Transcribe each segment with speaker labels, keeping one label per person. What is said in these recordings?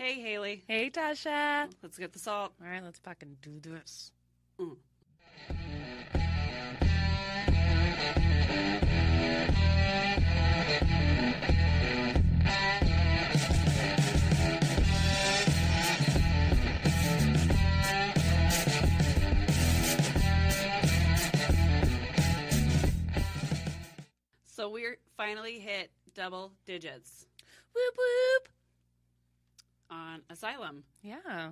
Speaker 1: Hey, Hayli.
Speaker 2: Hey, Tasha.
Speaker 1: Let's get the salt.
Speaker 2: All right, let's fucking do this.
Speaker 1: Mm. So we're finally hit double digits
Speaker 2: Whoop whoop.
Speaker 1: On Asylum.
Speaker 2: Yeah,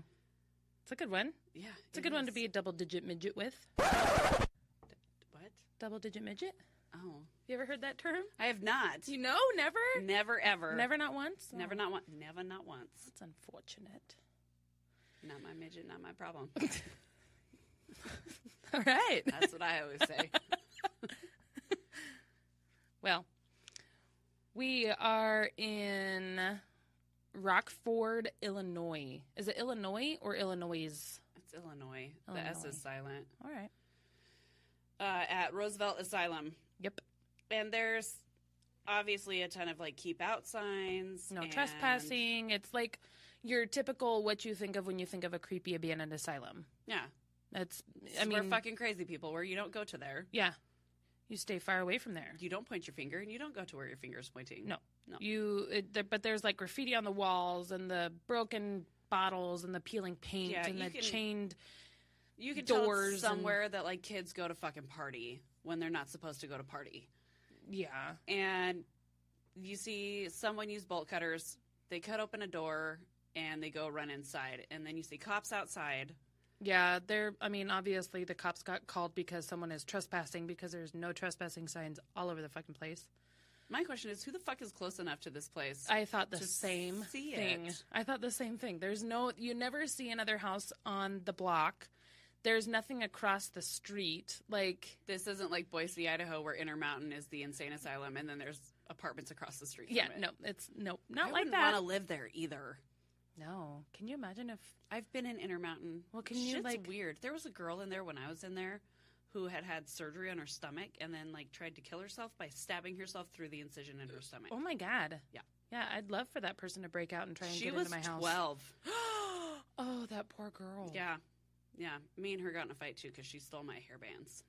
Speaker 2: it's a good one.
Speaker 1: Yeah,
Speaker 2: It's a good one to be a double digit midget with.
Speaker 1: What?
Speaker 2: Double digit midget.
Speaker 1: Oh,
Speaker 2: You ever heard that term?
Speaker 1: I have not.
Speaker 2: You know, never.
Speaker 1: Never ever.
Speaker 2: Never, not once.
Speaker 1: Never
Speaker 2: Oh,
Speaker 1: not once. Never not once.
Speaker 2: That's unfortunate.
Speaker 1: Not my midget. Not my problem.
Speaker 2: All right.
Speaker 1: That's what I always say.
Speaker 2: Well, we are in Rockford, Illinois. Is it Illinois or Illinois?
Speaker 1: It's Illinois. The S is silent.
Speaker 2: All right.
Speaker 1: Uh, at Roosevelt Asylum.
Speaker 2: Yep.
Speaker 1: And there's obviously a ton of like keep out signs.
Speaker 2: No
Speaker 1: and-
Speaker 2: trespassing. It's like your typical what you think of when you think of a creepy abandoned asylum.
Speaker 1: Yeah.
Speaker 2: That's.
Speaker 1: I
Speaker 2: I
Speaker 1: mean, we're fucking crazy people where you don't go to there.
Speaker 2: yeah. You stay far away from there.
Speaker 1: You don't point your finger and you don't go to where your finger's pointing.
Speaker 2: No.
Speaker 1: No.
Speaker 2: You. It, there, but there's like graffiti on the walls and the broken bottles and the peeling paint
Speaker 1: Yeah,
Speaker 2: and the
Speaker 1: can-
Speaker 2: chained.
Speaker 1: You can
Speaker 2: Doors
Speaker 1: tell
Speaker 2: and-
Speaker 1: somewhere that like kids go to fucking party when they're not supposed to go to party.
Speaker 2: Yeah.
Speaker 1: And you see someone use bolt cutters. They cut open a door and they go run inside. And then you see cops outside.
Speaker 2: Yeah, they're. I mean, obviously the cops got called because someone is trespassing because there's no trespassing signs all over the fucking place.
Speaker 1: My question is, who the fuck is close enough to this place?
Speaker 2: I thought the
Speaker 1: To
Speaker 2: same
Speaker 1: see
Speaker 2: thing.
Speaker 1: it.
Speaker 2: I thought the same thing. There's no. You never see another house on the block. There's nothing across the street. Like,
Speaker 1: this isn't like Boise, Idaho, where Intermountain is the insane asylum, and then there's apartments across the street.
Speaker 2: yeah,
Speaker 1: it.
Speaker 2: no, it's no, not like that.
Speaker 1: I wouldn't
Speaker 2: that.
Speaker 1: want to live there either.
Speaker 2: No, can you imagine if?
Speaker 1: I've been in Intermountain.
Speaker 2: Well, can you,
Speaker 1: Shit's
Speaker 2: like-
Speaker 1: weird? There was a girl in there when I was in there who had had surgery on her stomach and then like tried to kill herself by stabbing herself through the incision in her stomach.
Speaker 2: Oh my god.
Speaker 1: Yeah.
Speaker 2: Yeah, I'd love for that person to break out and try and
Speaker 1: she
Speaker 2: get into my house.
Speaker 1: twelve.
Speaker 2: oh, that poor girl.
Speaker 1: Yeah, yeah. Me and her got in a fight too because she stole my hair bands.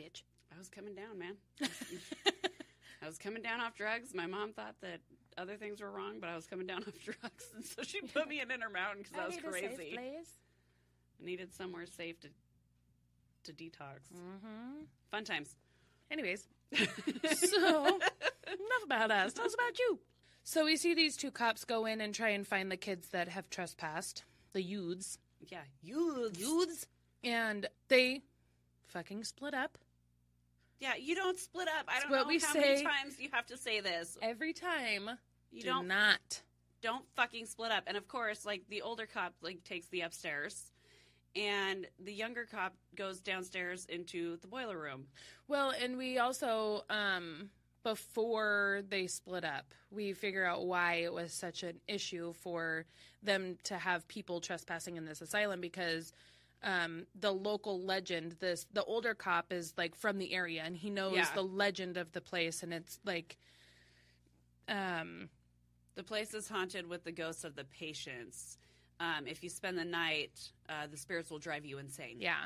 Speaker 2: bitch.
Speaker 1: I was coming down, man. I was coming down off drugs. My mom thought that other things were wrong, but I was coming down off drugs, and so she put me in Intermountain because I, was crazy. I needed somewhere safe to to detox.
Speaker 2: Mm-hmm.
Speaker 1: Fun times.
Speaker 2: Anyways, so enough about us. Tell us about you. So we see these two cops go in and try and find the kids that have trespassed, the youths,
Speaker 1: yeah, youths.
Speaker 2: youths, and they fucking split up
Speaker 1: Yeah, you don't split up. I don't know how
Speaker 2: say.
Speaker 1: many times you have to say this.
Speaker 2: every time.
Speaker 1: You
Speaker 2: do
Speaker 1: don't
Speaker 2: not.
Speaker 1: don't fucking split up. And of course, like the older cop like takes the upstairs, and the younger cop goes downstairs into the boiler room.
Speaker 2: Well, and we also, um, before they split up, we figure out why it was such an issue for them to have people trespassing in this asylum because um, the local legend, this the older cop is like from the area and he knows
Speaker 1: Yeah.
Speaker 2: the legend of the place, and it's like, um,
Speaker 1: The place is haunted with the ghosts of the patients. Um, if you spend the night, uh, the spirits will drive you insane.
Speaker 2: Yeah.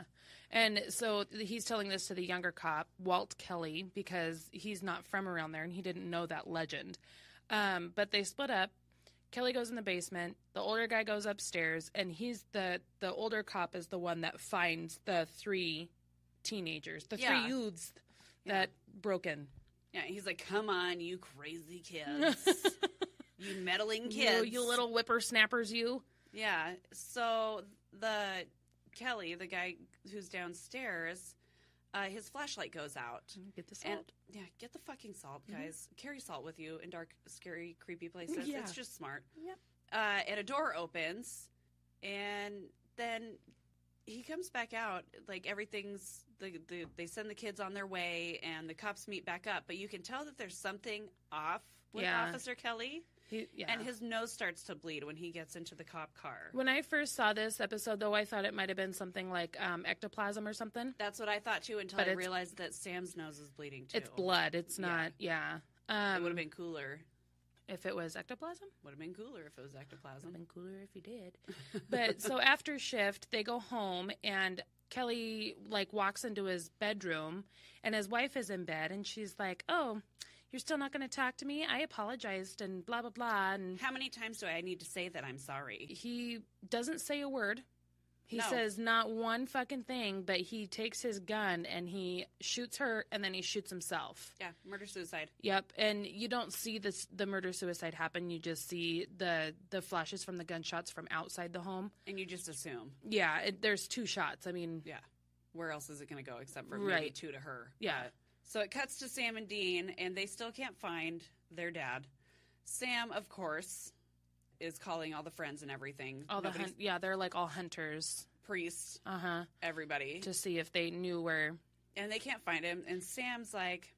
Speaker 2: And so he's telling this to the younger cop, Walt Kelly, because he's not from around there and he didn't know that legend. Um, but they split up. Kelly goes in the basement. The older guy goes upstairs, and he's the the older cop is the one that finds the three teenagers, the
Speaker 1: Yeah.
Speaker 2: three youths that broke in.
Speaker 1: Yeah, he's like, "Come on, you crazy kids, you meddling
Speaker 2: You,
Speaker 1: kids,
Speaker 2: you little whippersnappers, you.
Speaker 1: Yeah. So the Kelly, the guy who's downstairs, uh, his flashlight goes out.
Speaker 2: Get the
Speaker 1: And
Speaker 2: salt.
Speaker 1: yeah, get the fucking salt, guys. Carry salt with you in dark, scary, creepy places.
Speaker 2: Yeah.
Speaker 1: It's just smart.
Speaker 2: Yep.
Speaker 1: Uh, and a door opens, and then he comes back out. Like everything's the, the they send the kids on their way, and the cops meet back up. But you can tell that there's something off with
Speaker 2: Yeah.
Speaker 1: Officer Kelly,
Speaker 2: He, yeah.
Speaker 1: and his nose starts to bleed when he gets into the cop car.
Speaker 2: when I first saw this episode, though, I thought it might have been something like um, ectoplasm or something.
Speaker 1: That's what I thought too until
Speaker 2: But
Speaker 1: I realized that Sam's nose is bleeding too.
Speaker 2: It's blood. It's not. Yeah.
Speaker 1: It
Speaker 2: Um,
Speaker 1: would have been cooler.
Speaker 2: If it was ectoplasm,
Speaker 1: would have been cooler if it was ectoplasm.
Speaker 2: Would have been cooler if he did. but so after shift, they go home and Kelly like walks into his bedroom and his wife is in bed and she's like, "Oh, you're still not going to talk to me? I apologized and blah blah blah." And
Speaker 1: How many times do I need to say that I'm sorry?
Speaker 2: he doesn't say a word. He
Speaker 1: No.
Speaker 2: says not one fucking thing, but he takes his gun and he shoots her and then he shoots himself.
Speaker 1: Yeah, murder suicide.
Speaker 2: Yep, and you don't see this the murder suicide happen. You just see the the flashes from the gunshots from outside the home.
Speaker 1: And you just assume.
Speaker 2: Yeah, it, there's two shots. I mean,
Speaker 1: Yeah. Where else is it going to go except for maybe
Speaker 2: Right.
Speaker 1: two to her?
Speaker 2: Yeah.
Speaker 1: So it cuts to Sam and Dean, and they still can't find their dad. Sam, of course, is calling all the friends and everything.
Speaker 2: all the hunt, yeah, they're like all hunters.
Speaker 1: priests,
Speaker 2: Uh huh.
Speaker 1: everybody.
Speaker 2: To see if they knew where.
Speaker 1: and they can't find him. And Sam's like,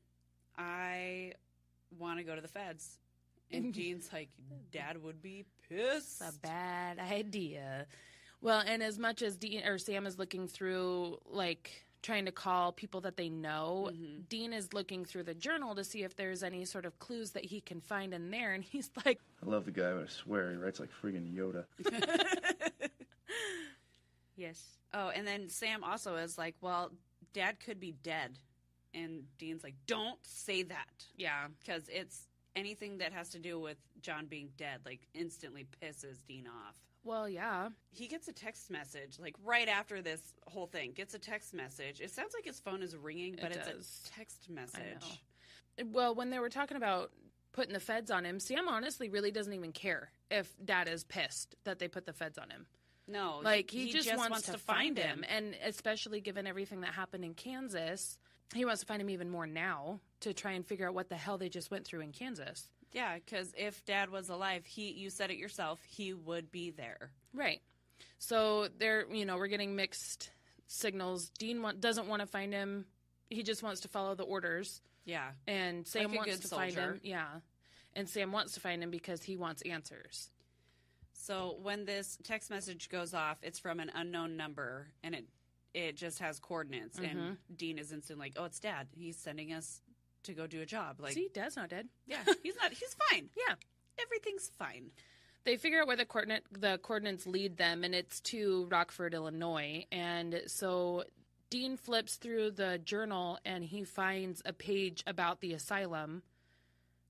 Speaker 1: I want to go to the feds. And Dean's like, Dad would be pissed.
Speaker 2: It's a bad idea. Well, and as much as Dean or Sam is looking through, like trying to call people that they know,
Speaker 1: Mhm.
Speaker 2: Dean is looking through the journal to see if there's any sort of clues that he can find in there, and he's like,
Speaker 3: I love the guy, but I swear he writes like friggin' Yoda.
Speaker 2: "Yes,
Speaker 1: oh, and then Sam also is like, Well, Dad could be dead. And Dean's like, Don't say that.
Speaker 2: yeah,
Speaker 1: Because it's anything that has to do with John being dead, like, instantly pisses Dean off.
Speaker 2: Well, yeah."
Speaker 1: He gets a text message, like, right after this whole thing, gets a text message. It sounds like his phone is ringing, but
Speaker 2: It
Speaker 1: it's
Speaker 2: does.
Speaker 1: a text message.
Speaker 2: Well, when they were talking about putting the feds on him, Sam honestly really doesn't even care if Dad is pissed that they put the feds on him.
Speaker 1: No,
Speaker 2: Like he, just, wants, to, find him. and especially given everything that happened in Kansas, he wants to find him even more now to try and figure out what the hell they just went through in Kansas.
Speaker 1: Yeah, because if Dad was alive, he you said it yourself, he would be there.
Speaker 2: Right. So there, you know, we're getting mixed signals. Dean want, doesn't want to find him. He just wants to follow the orders,
Speaker 1: Yeah,
Speaker 2: and Sam
Speaker 1: Like
Speaker 2: wants to find him. Yeah, and Sam wants to find him because he wants answers.
Speaker 1: So when this text message goes off, it's from an unknown number, and it it just has coordinates.
Speaker 2: Mm-hmm.
Speaker 1: And Dean is instantly like, "Oh, it's Dad. He's sending us to go do a job." Like,
Speaker 2: See, Dad's not dead.
Speaker 1: yeah, he's not. He's fine.
Speaker 2: Yeah.
Speaker 1: Everything's fine.
Speaker 2: they figure out where the coordinate the coordinates lead them and it's to Rockford, Illinois. And so Dean flips through the journal and he finds a page about the asylum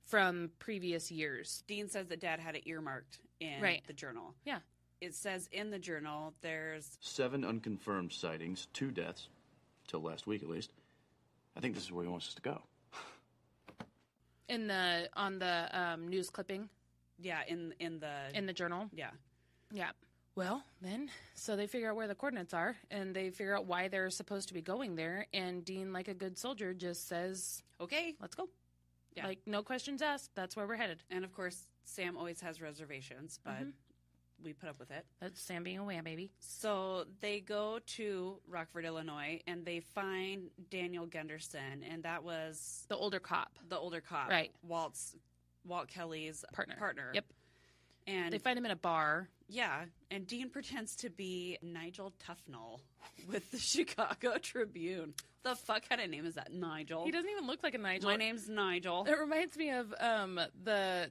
Speaker 2: from previous years.
Speaker 1: Dean says that Dad had it earmarked in
Speaker 2: Right.
Speaker 1: the journal.
Speaker 2: Yeah.
Speaker 1: It says in the journal there's
Speaker 3: Seven unconfirmed sightings, two deaths, till last week at least. I think this is where he wants us to go.
Speaker 2: In the on the um, news clipping
Speaker 1: yeah in in the
Speaker 2: in the journal.
Speaker 1: yeah
Speaker 2: Yeah. Well, then, so they figure out where the coordinates are and they figure out why they're supposed to be going there. And Dean, like a good soldier, just says,
Speaker 1: okay.
Speaker 2: let's go.
Speaker 1: Yeah.
Speaker 2: Like, no questions asked. That's where we're headed.
Speaker 1: And of course, Sam always has reservations, but
Speaker 2: Mhm.
Speaker 1: We put up with it.
Speaker 2: That's Sam being a wham baby.
Speaker 1: So they go to Rockford, Illinois, and they find Daniel Gunderson, and that was
Speaker 2: The older cop.
Speaker 1: the older cop,
Speaker 2: Right.
Speaker 1: Walt's Walt Kelly's
Speaker 2: Partner.
Speaker 1: Partner.
Speaker 2: Yep.
Speaker 1: And
Speaker 2: They find him in a bar.
Speaker 1: yeah, and Dean pretends to be Nigel Tufnel with the Chicago Tribune. The fuck kind of name is that, Nigel?
Speaker 2: He doesn't even look like a Nigel.
Speaker 1: My name's Nigel.
Speaker 2: It reminds me of um the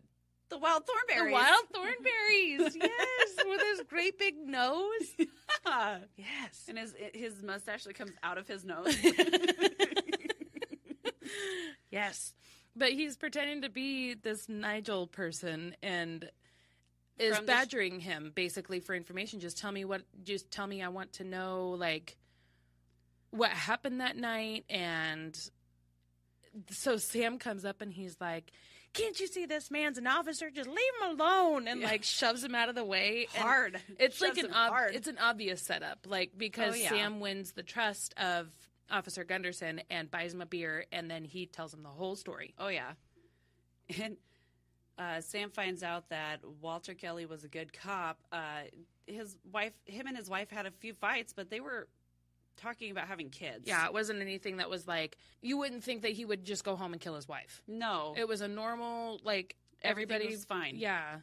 Speaker 1: The Wild Thornberrys.
Speaker 2: the wild thornberrys. yes, with his great big nose.
Speaker 1: Yeah.
Speaker 2: Yes.
Speaker 1: And his his mustache that comes out of his nose.
Speaker 2: yes. But he's pretending to be this Nigel person and is
Speaker 1: From the sh-
Speaker 2: badgering him basically for information. Just tell me what just tell me I want to know like what happened that night and so Sam comes up and he's like, "Can't you see this man's an officer? Just leave him alone!" And
Speaker 1: Yeah.
Speaker 2: like shoves him out of the way. And
Speaker 1: hard.
Speaker 2: It's
Speaker 1: Shoves
Speaker 2: like an ob- it's an obvious setup, like because
Speaker 1: Oh, yeah.
Speaker 2: Sam wins the trust of Officer Gunderson and buys him a beer, and then he tells him the whole story.
Speaker 1: Oh yeah, and uh, Sam finds out that Walter Kelly was a good cop. Uh, his wife, him and his wife had a few fights, but they were talking about having kids.
Speaker 2: Yeah, it wasn't anything that was like you wouldn't think that he would just go home and kill his wife.
Speaker 1: no,
Speaker 2: It was a normal like
Speaker 1: everybody's fine.
Speaker 2: Yeah.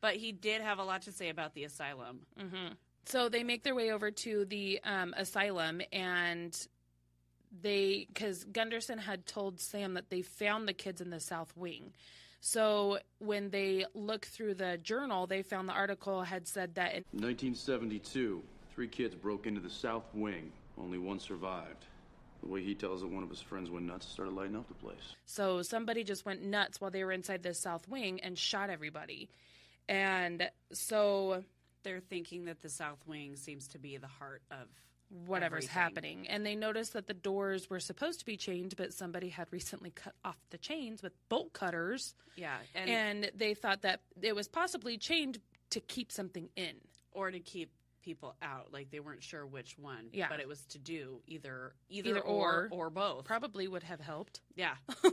Speaker 1: but he did have a lot to say about the asylum.
Speaker 2: hmm So they make their way over to the um, asylum, and they because Gunderson had told Sam that they found the kids in the South Wing. So when they look through the journal, they found the article had said that in
Speaker 3: 1972, three kids broke into the South Wing. Only one survived. The way he tells it, one of his friends went nuts and started lighting up the place.
Speaker 2: So somebody just went nuts while they were inside the South Wing and shot everybody. And so
Speaker 1: they're thinking that the South Wing seems to be the heart of
Speaker 2: whatever's
Speaker 1: everything.
Speaker 2: happening. And they noticed that the doors were supposed to be chained, but somebody had recently cut off the chains with bolt cutters.
Speaker 1: Yeah, and,
Speaker 2: And they thought that it was possibly chained to keep something in.
Speaker 1: or to keep people out. Like they weren't sure which one.
Speaker 2: Yeah.
Speaker 1: but it was to do either either,
Speaker 2: Either
Speaker 1: or,
Speaker 2: or.
Speaker 1: or both.
Speaker 2: Probably would have helped.
Speaker 1: yeah.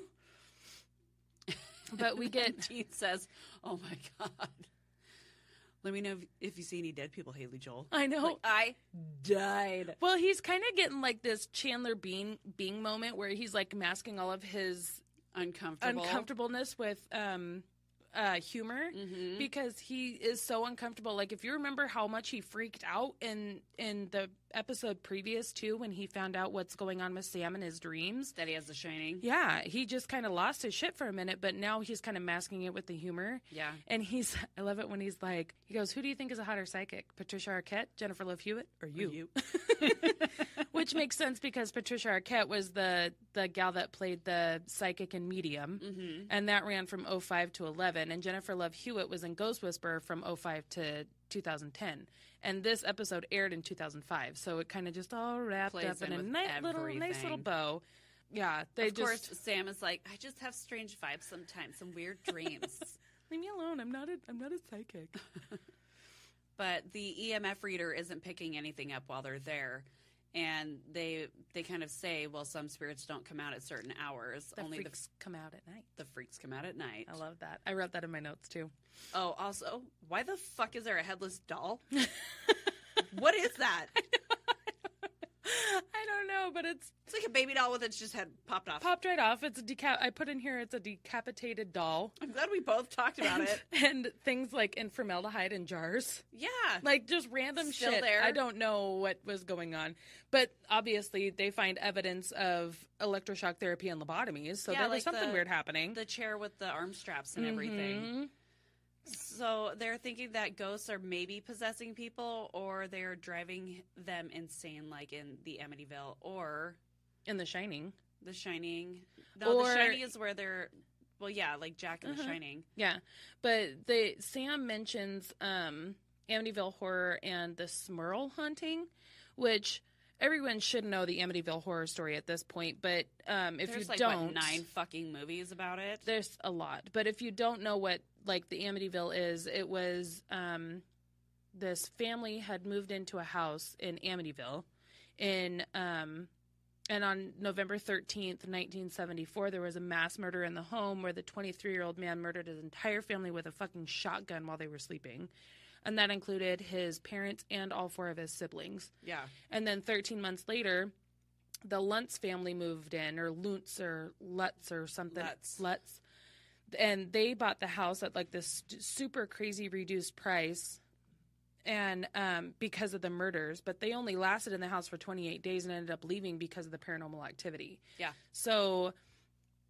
Speaker 2: But we get
Speaker 1: Dean says, "Oh my god." Let me know if, if you see any dead people, Haley Joel.
Speaker 2: I know.
Speaker 1: Like, I died.
Speaker 2: Well, he's kind of getting like this Chandler Bean Bing moment where he's like masking all of his
Speaker 1: Uncomfortable.
Speaker 2: uncomfortableness with um uh humor
Speaker 1: Mhm.
Speaker 2: because he is so uncomfortable. Like if you remember how much he freaked out in in the episode previous to when he found out what's going on with Sam and his dreams.
Speaker 1: That he has the shining.
Speaker 2: Yeah, he just kind of lost his shit for a minute, but now he's kind of masking it with the humor.
Speaker 1: Yeah.
Speaker 2: And he's, I love it when he's like, he goes, Who do you think is a hotter psychic? Patricia Arquette, Jennifer Love Hewitt, or you?
Speaker 1: you.
Speaker 2: Which makes sense because Patricia Arquette was the, the gal that played the psychic and medium.
Speaker 1: Mm-hmm.
Speaker 2: And that ran from 05 to 11. And Jennifer Love Hewitt was in Ghost Whisperer from 05 to 2010. And this episode aired in 2005. So it kind of just all wrapped
Speaker 1: Plays
Speaker 2: up in,
Speaker 1: in
Speaker 2: a nice little, nice little bow. Yeah, they
Speaker 1: of
Speaker 2: just
Speaker 1: course, Sam is like, I just have strange vibes sometimes, some weird dreams.
Speaker 2: leave me alone. I'm not a I'm not a psychic.
Speaker 1: but the EMF reader isn't picking anything up while they're there. And they they kind of say, well, some spirits don't come out at certain hours.
Speaker 2: The
Speaker 1: Only
Speaker 2: freaks come out at night.
Speaker 1: the the freaks come out at night.
Speaker 2: I love that. I wrote that in my notes too.
Speaker 1: Oh, also, why the fuck is there a headless doll? what is that?
Speaker 2: I don't know, but it's
Speaker 1: It's like a baby doll with its just head popped off.
Speaker 2: popped right off. It's a decap. I put in here. It's a decapitated doll.
Speaker 1: I'm glad we both talked about it.
Speaker 2: and things like in formaldehyde in jars.
Speaker 1: Yeah.
Speaker 2: Like just random
Speaker 1: Still
Speaker 2: shit.
Speaker 1: there?
Speaker 2: I don't know what was going on. But obviously they find evidence of electroshock therapy and lobotomies. So
Speaker 1: Yeah,
Speaker 2: there was
Speaker 1: like
Speaker 2: something
Speaker 1: the-
Speaker 2: weird happening.
Speaker 1: the chair with the arm straps and mm-hmm.
Speaker 2: everything.
Speaker 1: So they're thinking that ghosts are maybe possessing people or they're driving them insane, like in the Amityville or
Speaker 2: In The Shining.
Speaker 1: The Shining. No,
Speaker 2: Or-
Speaker 1: The Shining is where they're. Well, yeah, like Jack in The
Speaker 2: Uh-huh.
Speaker 1: Shining.
Speaker 2: Yeah. But the Sam mentions um Amityville horror and the Smurl hunting, which everyone should know the Amityville horror story at this point, but um if
Speaker 1: There's
Speaker 2: you
Speaker 1: like
Speaker 2: don't
Speaker 1: what, nine fucking movies about it.
Speaker 2: there's a lot. But if you don't know what like the Amityville is, it was um this family had moved into a house in Amityville in um and on November 13th, 1974, there was a mass murder in the home where the 23 year old man murdered his entire family with a fucking shotgun while they were sleeping. And that included his parents and all four of his siblings.
Speaker 1: Yeah.
Speaker 2: And then 13 months later, the Luntz family moved in, or Luntz or Lutz or something.
Speaker 1: Lutz.
Speaker 2: Lutz. And they bought the house at like this super crazy reduced price. And um, because of the murders, but they only lasted in the house for 28 days and ended up leaving because of the paranormal activity.
Speaker 1: Yeah.
Speaker 2: So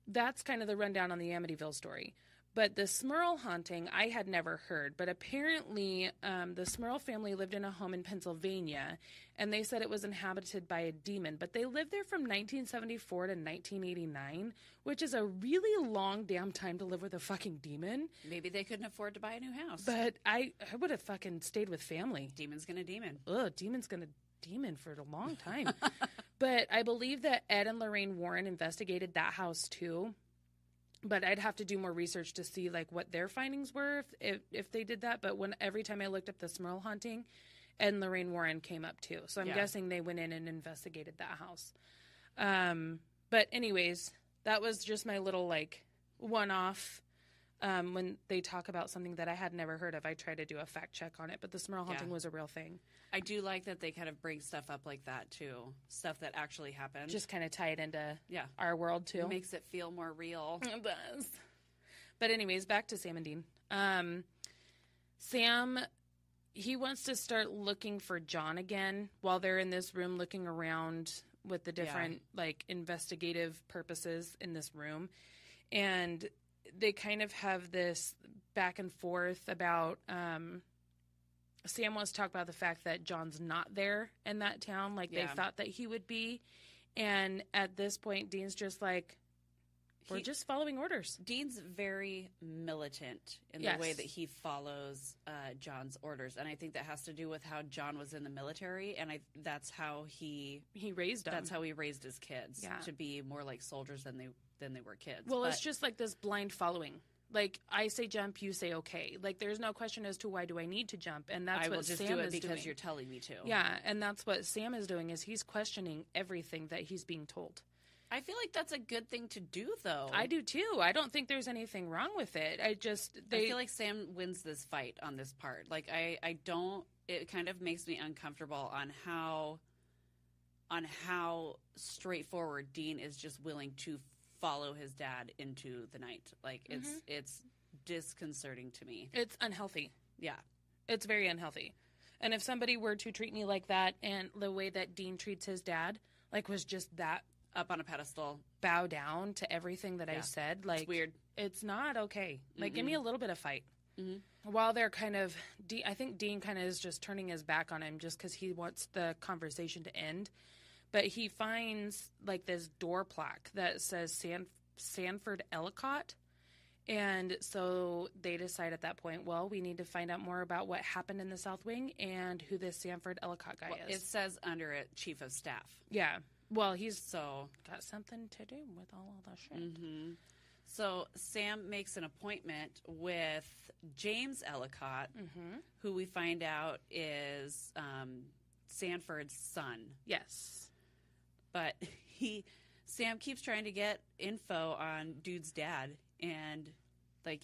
Speaker 2: that's kind of the rundown on the Amityville story. But the Smurl haunting, I had never heard. But apparently, um, the Smurl family lived in a home in Pennsylvania, and they said it was inhabited by a demon. But they lived there from 1974 to 1989, which is a really long damn time to live with a fucking demon.
Speaker 1: Maybe they couldn't afford to buy a new house.
Speaker 2: But I, I would have fucking stayed with family.
Speaker 1: Demon's gonna demon.
Speaker 2: Ugh, demon's gonna demon for a long time. but I believe that Ed and Lorraine Warren investigated that house too. But I'd have to do more research to see like what their findings were if if, if they did that. But when every time I looked up the Smurl haunting, and Lorraine Warren came up too. So I'm
Speaker 1: Yeah.
Speaker 2: guessing they went in and investigated that house. Um, but anyways, that was just my little like one off. Um, when they talk about something that I had never heard of, I try to do a fact check on it. But the Smurl hunting
Speaker 1: Yeah.
Speaker 2: was a real thing.
Speaker 1: I do like that they kind of bring stuff up like that too. Stuff that actually happened.
Speaker 2: just kind of tie it into
Speaker 1: yeah.
Speaker 2: our world too.
Speaker 1: It Makes it feel more real.
Speaker 2: It does. But anyways, back to Sam and Dean. Um, Sam, he wants to start looking for John again while they're in this room looking around with the different like investigative purposes in this room, and they kind of have this back and forth about um, Sam wants to talk about the fact that John's not there in that town, like
Speaker 1: Yeah.
Speaker 2: they thought that he would be. And at this point, Dean's just like, we're
Speaker 1: He-
Speaker 2: just following orders.
Speaker 1: Dean's very militant in
Speaker 2: Yes.
Speaker 1: the way that he follows uh, John's orders, and I think that has to do with how John was in the military, and I that's how he
Speaker 2: He raised them.
Speaker 1: that's how he raised his kids
Speaker 2: Yeah.
Speaker 1: to be more like soldiers than they than they were kids.
Speaker 2: well, it's just like this blind following. Like I say jump, you say okay. Like there's no question as to why do I need to jump, and that's
Speaker 1: I
Speaker 2: what
Speaker 1: will just
Speaker 2: Sam
Speaker 1: do it
Speaker 2: is
Speaker 1: because
Speaker 2: doing.
Speaker 1: you're telling me to.
Speaker 2: Yeah, and that's what Sam is doing is he's questioning everything that he's being told.
Speaker 1: I feel like that's a good thing to do, though.
Speaker 2: I do too. I don't think there's anything wrong with it. I just they
Speaker 1: I feel like Sam wins this fight on this part. Like I, I don't. It kind of makes me uncomfortable on how, on how straightforward Dean is just willing to follow his dad into the night. Like it's
Speaker 2: Mm-hmm.
Speaker 1: it's disconcerting to me.
Speaker 2: it's unhealthy.
Speaker 1: Yeah,
Speaker 2: It's very unhealthy. And if somebody were to treat me like that and the way that Dean treats his dad, like was just that
Speaker 1: up on a pedestal.
Speaker 2: bow down to everything that I said, like
Speaker 1: weird.
Speaker 2: It's not okay. Like give me a little bit of fight.
Speaker 1: Mhm.
Speaker 2: While they're kind of, De- I think Dean kind of is just turning his back on him just because he wants the conversation to end. But he finds like this door plaque that says San- Sanford Ellicott. And so they decide at that point, well, we need to find out more about what happened in the South Wing and who this Sanford Ellicott guy
Speaker 1: Well,
Speaker 2: is.
Speaker 1: it says under it, chief of staff.
Speaker 2: yeah. Well, he's
Speaker 1: So
Speaker 2: got something to do with all of that shit.
Speaker 1: hmm So Sam makes an appointment with James Ellicott,
Speaker 2: Mm-hmm.
Speaker 1: who we find out is um, Sanford's son.
Speaker 2: Yes.
Speaker 1: But he, Sam keeps trying to get info on dude's dad, and like,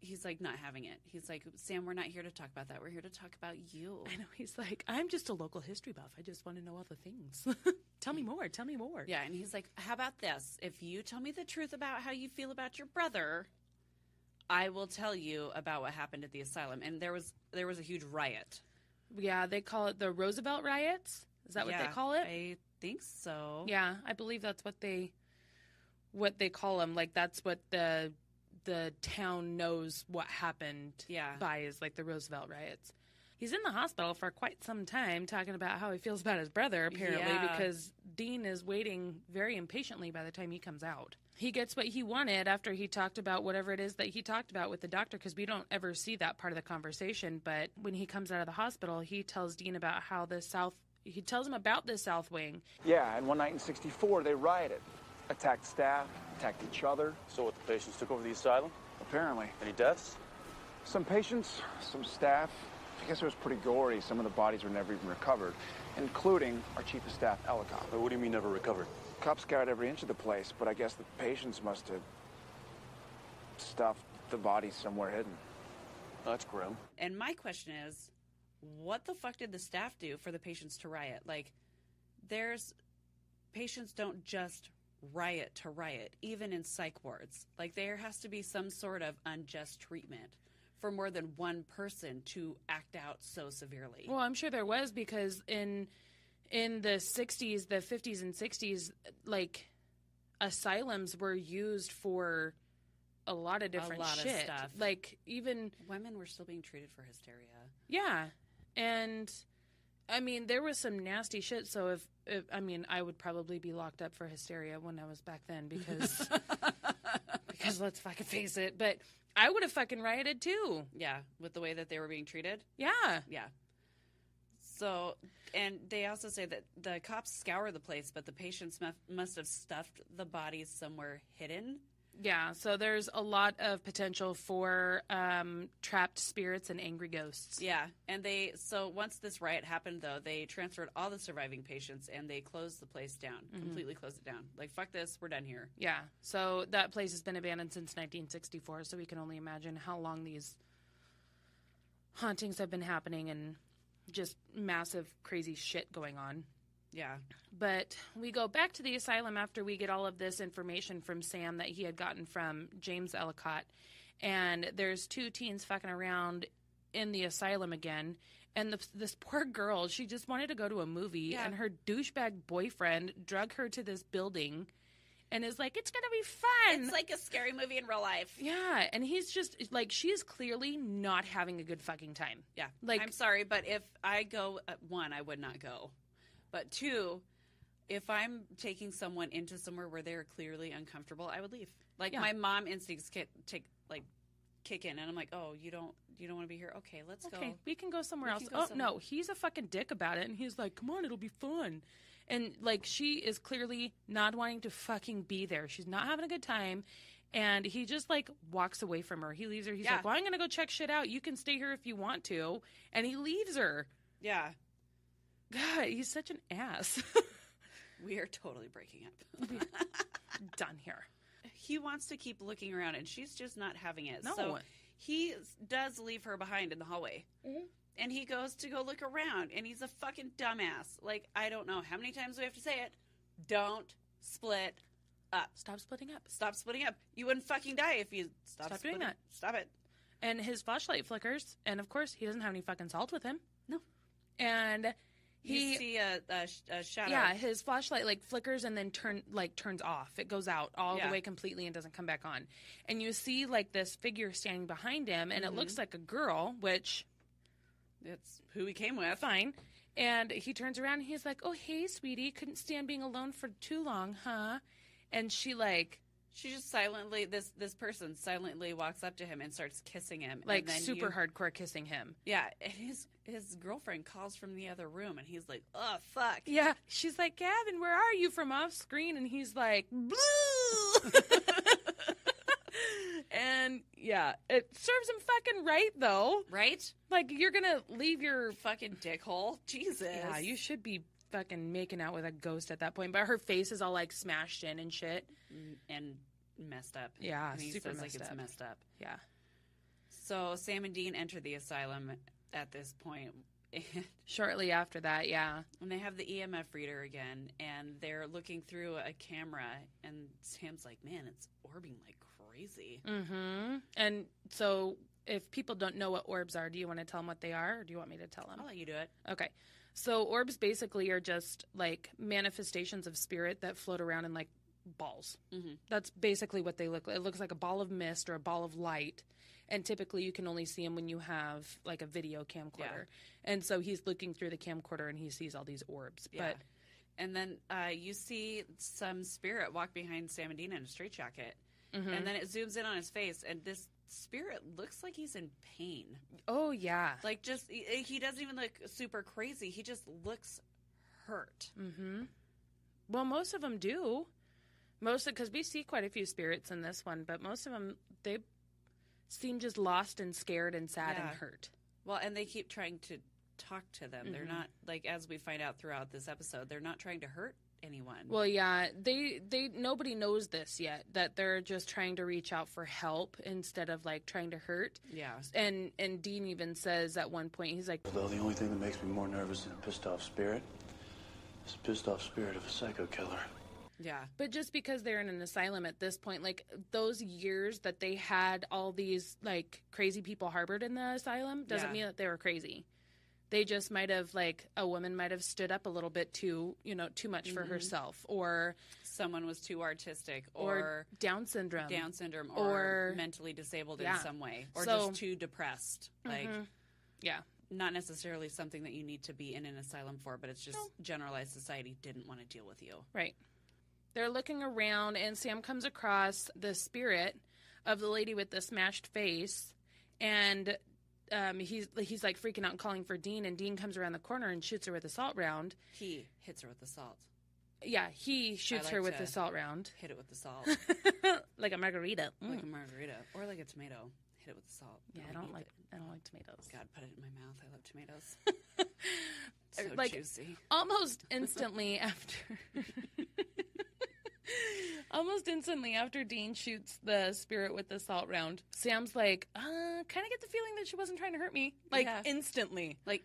Speaker 1: he's like not having it. He's like, Sam, we're not here to talk about that. We're here to talk about you.
Speaker 2: I know. He's like, I'm just a local history buff. I just want to know all the things. tell me more. Tell me more.
Speaker 1: Yeah, and he's like, How about this? If you tell me the truth about how you feel about your brother, I will tell you about what happened at the asylum. And there was there was a huge riot.
Speaker 2: Yeah, they call it the Roosevelt riots. Is that what
Speaker 1: Yeah,
Speaker 2: they call it?
Speaker 1: I think so.
Speaker 2: yeah, I believe that's what they what they call them. Like that's what the the town knows what happened
Speaker 1: Yeah.
Speaker 2: by is like the Roosevelt riots. He's in the hospital for quite some time talking about how he feels about his brother, apparently,
Speaker 1: Yeah.
Speaker 2: because Dean is waiting very impatiently by the time he comes out. He gets what he wanted after he talked about whatever it is that he talked about with the doctor, because we don't ever see that part of the conversation. But when he comes out of the hospital, he tells Dean about how the South, he tells him about the South Wing.
Speaker 4: Yeah, and one night in 64, they rioted. Attacked staff, attacked each other,
Speaker 5: So what, the patients took over the asylum?
Speaker 4: apparently.
Speaker 5: Any deaths?
Speaker 4: Some patients, some staff. I guess it was pretty gory. Some of the bodies were never even recovered, including our chief of staff, Ellicott.
Speaker 5: Or what do you mean never recovered?
Speaker 4: Cops scoured every inch of the place, but I guess the patients must have stuffed the bodies somewhere hidden.
Speaker 5: That's grim.
Speaker 1: And my question is, what the fuck did the staff do for the patients to riot? Like, there's patients don't just riot to riot, even in psych wards. Like, there has to be some sort of unjust treatment for more than one person to act out so severely.
Speaker 2: Well, I'm sure there was because in in the 60s, the 50s and 60s, like asylums were used for a lot of different
Speaker 1: lot of stuff.
Speaker 2: Like even
Speaker 1: Women were still being treated for hysteria.
Speaker 2: yeah, and I mean there was some nasty shit. So if, if I mean I would probably be locked up for hysteria when I was back then because because let's fucking face it. But I would have fucking rioted too.
Speaker 1: Yeah, with the way that they were being treated.
Speaker 2: Yeah.
Speaker 1: Yeah. So, and they also say that the cops scour the place, but the patients mu- must have stuffed the bodies somewhere hidden.
Speaker 2: Yeah, so there's a lot of potential for um, trapped spirits and angry ghosts.
Speaker 1: Yeah, and they so once this riot happened, though, they transferred all the surviving patients and they closed the place down, completely closed it down. Like fuck this, we're done here.
Speaker 2: Yeah, so that place has been abandoned since 1964, so we can only imagine how long these hauntings have been happening and just massive, crazy shit going on.
Speaker 1: Yeah,
Speaker 2: But we go back to the asylum after we get all of this information from Sam that he had gotten from James Ellicott. And there's two teens fucking around in the asylum again. And the, this poor girl, she just wanted to go to a movie,
Speaker 1: Yeah.
Speaker 2: and her douchebag boyfriend drug her to this building and is like, "It's gonna be fun."
Speaker 1: It's like a scary movie in real life.
Speaker 2: yeah, and he's just like, she is clearly not having a good fucking time.
Speaker 1: Yeah.
Speaker 2: Like-
Speaker 1: I'm sorry, but if I go, uh, one, I would not go. But two, if I'm taking someone into somewhere where they're clearly uncomfortable, I would leave. Like
Speaker 2: Yeah.
Speaker 1: my mom instincts kick, take like kick in, and I'm like, oh, you don't, you don't want to be here? Okay, let's
Speaker 2: Okay,
Speaker 1: go.
Speaker 2: Okay, we can go somewhere
Speaker 1: We
Speaker 2: else.
Speaker 1: go
Speaker 2: oh
Speaker 1: somewhere.
Speaker 2: no, he's a fucking dick about it, and he's like, "Come on, it'll be fun." And like, she is clearly not wanting to fucking be there. She's not having a good time, and he just like walks away from her. He leaves her. He's
Speaker 1: Yeah.
Speaker 2: like, "Well, I'm gonna go check shit out. You can stay here if you want to," and he leaves her.
Speaker 1: Yeah,
Speaker 2: God, he's such an ass.
Speaker 1: we are totally breaking up.
Speaker 2: Done here.
Speaker 1: he wants to keep looking around, and she's just not having it.
Speaker 2: No.
Speaker 1: So he does leave her behind in the hallway. Mm-hmm. And he goes to go look around, and he's a fucking dumbass. Like, I don't know how many times we have to say it. Don't split up.
Speaker 2: Stop splitting up.
Speaker 1: Stop splitting up. You wouldn't fucking die if you stop,
Speaker 2: Stop doing that.
Speaker 1: Stop it.
Speaker 2: And his flashlight flickers, and of course, he doesn't have any fucking salt with him.
Speaker 1: No.
Speaker 2: And
Speaker 1: He
Speaker 2: he
Speaker 1: see a, a, a shadow.
Speaker 2: Yeah, his flashlight like flickers and then turn like turns off. It goes out all
Speaker 1: Yeah.
Speaker 2: the way completely and doesn't come back on. And you see like this figure standing behind him, and
Speaker 1: Mm-hmm.
Speaker 2: it looks like a girl, which
Speaker 1: It's who he came with.
Speaker 2: fine. And he turns around and he's like, "Oh hey, sweetie, couldn't stand being alone for too long, huh?" And she like
Speaker 1: She just silently, this this person silently walks up to him and starts kissing him.
Speaker 2: like
Speaker 1: and then
Speaker 2: super
Speaker 1: you-
Speaker 2: hardcore kissing him.
Speaker 1: Yeah, and his his girlfriend calls from the other room, and he's like, "Oh fuck."
Speaker 2: Yeah, she's like, "Gavin, where are you?" from off screen, and he's like, "Blue." and yeah, it serves him fucking right though.
Speaker 1: Right?
Speaker 2: Like you're gonna leave your
Speaker 1: Fucking dickhole. Jesus.
Speaker 2: yeah, you should be fucking making out with a ghost at that point. But her face is all like smashed in and shit.
Speaker 1: and messed up.
Speaker 2: Yeah,
Speaker 1: and he
Speaker 2: super
Speaker 1: says like
Speaker 2: messed
Speaker 1: it's
Speaker 2: up.
Speaker 1: messed up.
Speaker 2: Yeah,
Speaker 1: So Sam and Dean enter the asylum at this point, point.
Speaker 2: shortly after that, yeah, And
Speaker 1: they have the EMF reader again, and they're looking through a camera, and Sam's like, "Man, it's orbing like crazy."
Speaker 2: mm-hmm. And so, if people don't know what orbs are, do you want to tell them what they are, or do you want me to tell them?
Speaker 1: I'll let you do it.
Speaker 2: Okay. So orbs basically are just like manifestations of spirit that float around in like balls.
Speaker 1: Mhm.
Speaker 2: That's basically what they look like. It looks like a ball of mist or a ball of light. And typically you can only see them when you have like a video camcorder. And so he's looking through the camcorder and he sees all these orbs.
Speaker 1: Yeah.
Speaker 2: But
Speaker 1: And then uh, you see some spirit walk behind Sam and Dean in a straitjacket,
Speaker 2: Mm-hmm.
Speaker 1: and then it zooms in on his face, and this spirit looks like he's in pain.
Speaker 2: oh yeah.
Speaker 1: Like just he, doesn't even look super crazy. He just looks hurt.
Speaker 2: Mhm. Well, most of them do. Most because we see quite a few spirits in this one, but most of them they seem just lost and scared and sad and hurt.
Speaker 1: Well, and they keep trying to talk to them. They're
Speaker 2: Mm-hmm.
Speaker 1: not like as we find out throughout this episode, they're not trying to hurt anyone.
Speaker 2: Well, yeah, they they nobody knows this yet that they're just trying to reach out for help instead of like trying to hurt.
Speaker 1: yeah.
Speaker 2: And and Dean even says at one point he's like,
Speaker 3: Although the only thing that makes me more nervous than a pissed off spirit is the pissed off spirit of a psycho killer.
Speaker 1: Yeah.
Speaker 2: but just because they're in an asylum at this point, like those years that they had all these like crazy people harbored in the asylum doesn't
Speaker 1: Yeah.
Speaker 2: mean that they were crazy. They just might have like a woman might have stood up a little bit too, you know, too much for mm-hmm. herself, or
Speaker 1: Someone was too artistic
Speaker 2: or,
Speaker 1: or,
Speaker 2: Down syndrome,
Speaker 1: Down syndrome or,
Speaker 2: or-
Speaker 1: mentally disabled
Speaker 2: Yeah.
Speaker 1: in some way or
Speaker 2: So-
Speaker 1: just too depressed. Like mm-hmm.
Speaker 2: yeah.
Speaker 1: not necessarily something that you need to be in an asylum for, but it's just generalized society didn't want to deal with you.
Speaker 2: Right. They're looking around, and Sam comes across the spirit of the lady with the smashed face, and um, he's he's like freaking out and calling for Dean, and Dean comes around the corner and shoots her with a salt round.
Speaker 1: He hits her with the salt.
Speaker 2: Yeah, he shoots
Speaker 1: like
Speaker 2: her with the salt round,
Speaker 1: Hit it with the salt.
Speaker 2: like a margarita. Mm.
Speaker 1: like a margarita. Or like a tomato. Hit it with the salt.
Speaker 2: yeah, I don't like
Speaker 1: it.
Speaker 2: I don't like tomatoes.
Speaker 1: God, put it in my mouth. I love tomatoes. so
Speaker 2: Like-
Speaker 1: juicy.
Speaker 2: Almost instantly after. Almost instantly after Dean shoots the spirit with the salt round, Sam's like, uh, kind of get the feeling that she wasn't trying to hurt me. Like,
Speaker 1: Yeah.
Speaker 2: instantly.
Speaker 1: Like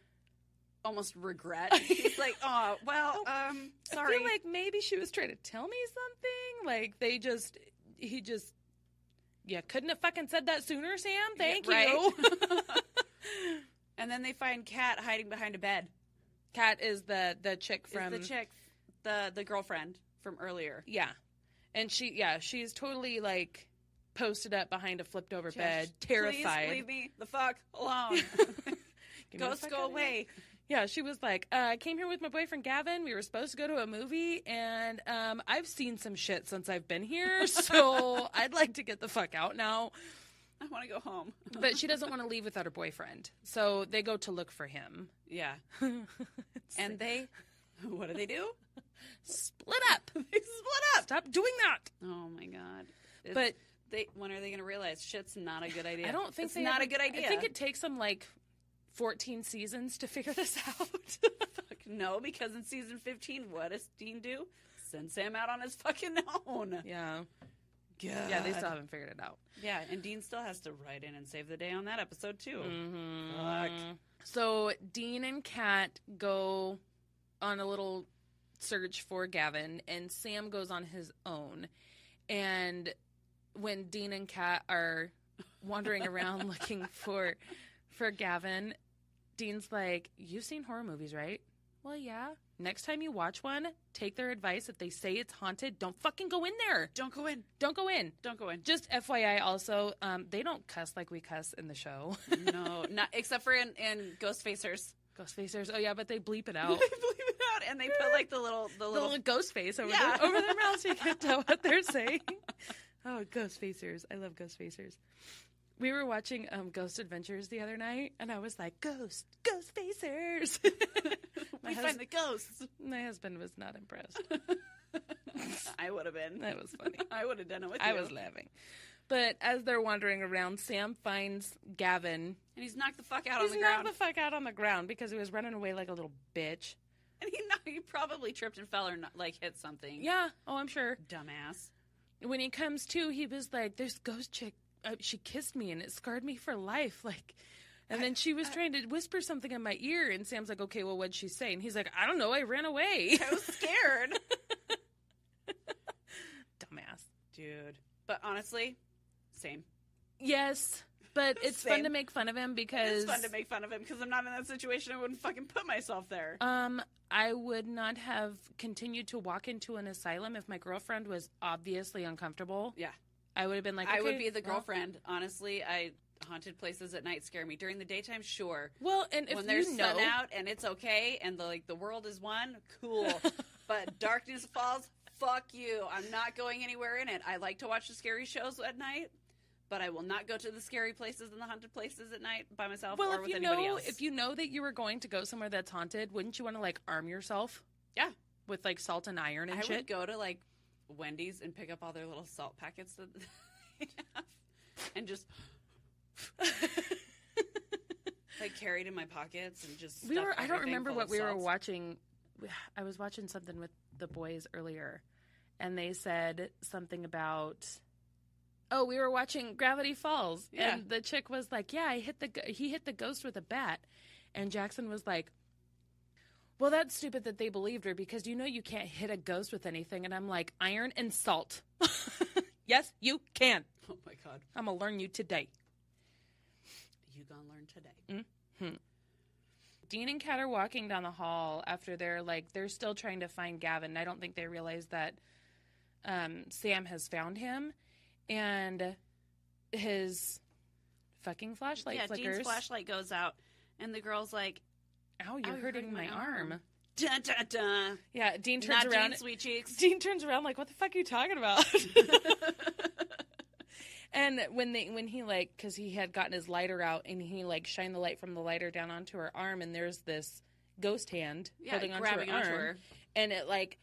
Speaker 1: almost regret. He's like, oh well, um, sorry.
Speaker 2: I feel like maybe she was trying to tell me something. Like, they just, he just, yeah, couldn't have fucking said that sooner, Sam. Thank
Speaker 1: right?
Speaker 2: you.
Speaker 1: and then they find Kat hiding behind a bed.
Speaker 2: Kat is the the chick from
Speaker 1: Is the chick, the the girlfriend from earlier.
Speaker 2: Yeah. And she, yeah, she's totally like posted up behind a flipped over bed, terrified.
Speaker 1: Please leave me the fuck alone. Ghosts go away.
Speaker 2: Yeah, she was like, uh, I came here with my boyfriend Gavin. We were supposed to go to a movie, and um, I've seen some shit since I've been here, so I'd like to get the fuck out now.
Speaker 1: I want to go home.
Speaker 2: But she doesn't want to leave without her boyfriend, so they go to look for him.
Speaker 1: Yeah. and they, what do they do?
Speaker 2: Split up.
Speaker 1: They split up.
Speaker 2: Stop doing that.
Speaker 1: Oh my god. It's-
Speaker 2: But
Speaker 1: they, when are they going to realize shit's not a good idea?
Speaker 2: I don't think
Speaker 1: it's not
Speaker 2: ever-
Speaker 1: a good idea.
Speaker 2: I think it takes them like 14 seasons to figure this out.
Speaker 1: Fuck no, because in season 15, what does Dean do? Send Sam out on his fucking own.
Speaker 2: yeah.
Speaker 1: God.
Speaker 2: Yeah, they still haven't figured it out.
Speaker 1: Yeah, and Dean still has to write in and save the day on that episode too.
Speaker 2: Mm-hmm.
Speaker 1: Fuck.
Speaker 2: So Dean and Kat go on a little search for Gavin, and Sam goes on his own. And when Dean and Kat are wandering around looking for for Gavin, Dean's like, "You've seen horror movies, right?" Well, yeah. Next time you watch one, take their advice. If they say it's haunted, don't fucking go in there.
Speaker 1: Don't go in.
Speaker 2: Don't go in.
Speaker 1: Don't go in.
Speaker 2: Just FYI, also, um, they don't cuss like we cuss in the show.
Speaker 1: no, not except for in, in Ghostfacers.
Speaker 2: Ghostfacers. Oh yeah, but they bleep it
Speaker 1: They
Speaker 2: out.
Speaker 1: bleep it out, and they put like the little the
Speaker 2: the
Speaker 1: little.
Speaker 2: little ghost face over
Speaker 1: Yeah.
Speaker 2: their, over their mouth so you can't tell what they're saying. Oh, ghost facers. I love ghost facers. We were watching um, Ghost Adventures the other night, and I was like, Ghost, Ghost Facers. my,
Speaker 1: we
Speaker 2: hus-
Speaker 1: find the ghosts.
Speaker 2: my husband was not impressed.
Speaker 1: I would have been.
Speaker 2: That was funny.
Speaker 1: I would have done it with
Speaker 2: I
Speaker 1: you.
Speaker 2: was laughing. But as they're wandering around, Sam finds Gavin.
Speaker 1: and he's knocked the fuck out
Speaker 2: He's
Speaker 1: on the
Speaker 2: knocked
Speaker 1: ground.
Speaker 2: the fuck out on the ground because he was running away like a little bitch.
Speaker 1: and he he probably tripped and fell or not, like hit something.
Speaker 2: Yeah. Oh, I'm sure.
Speaker 1: Dumbass.
Speaker 2: when he comes to, he was like, "There's ghost chick. Uh, she kissed me, and it scarred me for life." Like, and then she was trying to whisper something in my ear, and Sam's like, "Okay, well, what'd she say?" And he's like, "I don't know. I ran away."
Speaker 1: I was scared.
Speaker 2: Dumbass.
Speaker 1: Dude. But honestly, same.
Speaker 2: Yes, but it's fun to make fun of him because
Speaker 1: It's fun to make fun of him because I'm not in that situation. I wouldn't fucking put myself there.
Speaker 2: Um, I would not have continued to walk into an asylum if my girlfriend was obviously uncomfortable.
Speaker 1: yeah.
Speaker 2: I would have been like,
Speaker 1: I would be the
Speaker 2: well-
Speaker 1: girlfriend. Honestly, I haunted places at night scare me. During the daytime, sure.
Speaker 2: Well, and if
Speaker 1: when there's
Speaker 2: know,
Speaker 1: sun out and it's okay and the like the world is one, cool. but darkness falls, fuck you. I'm not going anywhere in it. I like to watch the scary shows at night, but I will not go to the scary places and the haunted places at night by myself
Speaker 2: well,
Speaker 1: or
Speaker 2: if
Speaker 1: with
Speaker 2: you know,
Speaker 1: else.
Speaker 2: if you know that you were going to go somewhere that's haunted, wouldn't you want to like arm yourself?
Speaker 1: Yeah.
Speaker 2: with like salt and iron and
Speaker 1: I
Speaker 2: shit.
Speaker 1: would go to like Wendy's and pick up all their little salt packets that they have and just like carry it in my pockets and just
Speaker 2: we were. I don't remember what we were watching. I was watching something with the boys earlier, and they said something about. Oh, we were watching Gravity Falls,
Speaker 1: Yeah.
Speaker 2: and the chick was like, "Yeah, I hit the he hit the ghost with a bat," and Jackson was like, "Well, that's stupid that they believed her because you know you can't hit a ghost with anything." And I'm like, "Iron and salt." yes, you can.
Speaker 1: Oh my god.
Speaker 2: I'm gonna learn you today.
Speaker 1: You gonna learn today. Hmm.
Speaker 2: Dean and Kat are walking down the hall after they're like they're still trying to find Gavin. I don't think they realize that um, Sam has found him, and his fucking flashlight
Speaker 1: yeah,
Speaker 2: flickers.
Speaker 1: Dean's flashlight goes out, and the girl's like,
Speaker 2: Ow, you're oh,
Speaker 1: "Ow,
Speaker 2: hurting, my, arm.
Speaker 1: Dun, dun, dun.
Speaker 2: Yeah, Dean turns
Speaker 1: Not
Speaker 2: around.
Speaker 1: Dean Sweet Cheeks.
Speaker 2: Dean turns around like, "What the fuck are you talking about?" and when they when he like because he had gotten his lighter out and he like shined the light from the lighter down onto her arm and there's this ghost hand
Speaker 1: Yeah,
Speaker 2: holding onto her
Speaker 1: onto
Speaker 2: arm
Speaker 1: her.
Speaker 2: and it like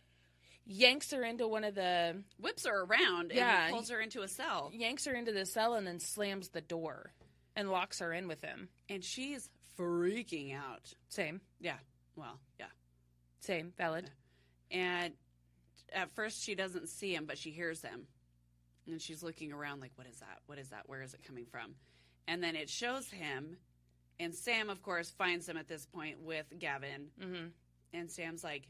Speaker 2: yanks her into one of the
Speaker 1: Whips her around and pulls her into a cell.
Speaker 2: yanks her into the cell and then slams the door and locks her in with him.
Speaker 1: And she's freaking out.
Speaker 2: Same,
Speaker 1: Yeah. Well, yeah.
Speaker 2: same, valid.
Speaker 1: And at first she doesn't see him, but she hears him. And she's looking around like, what is that? What is that? Where is it coming from? And then it shows him. And Sam, of course, finds him at this point with Gavin.
Speaker 2: Mm-hmm.
Speaker 1: And Sam's like,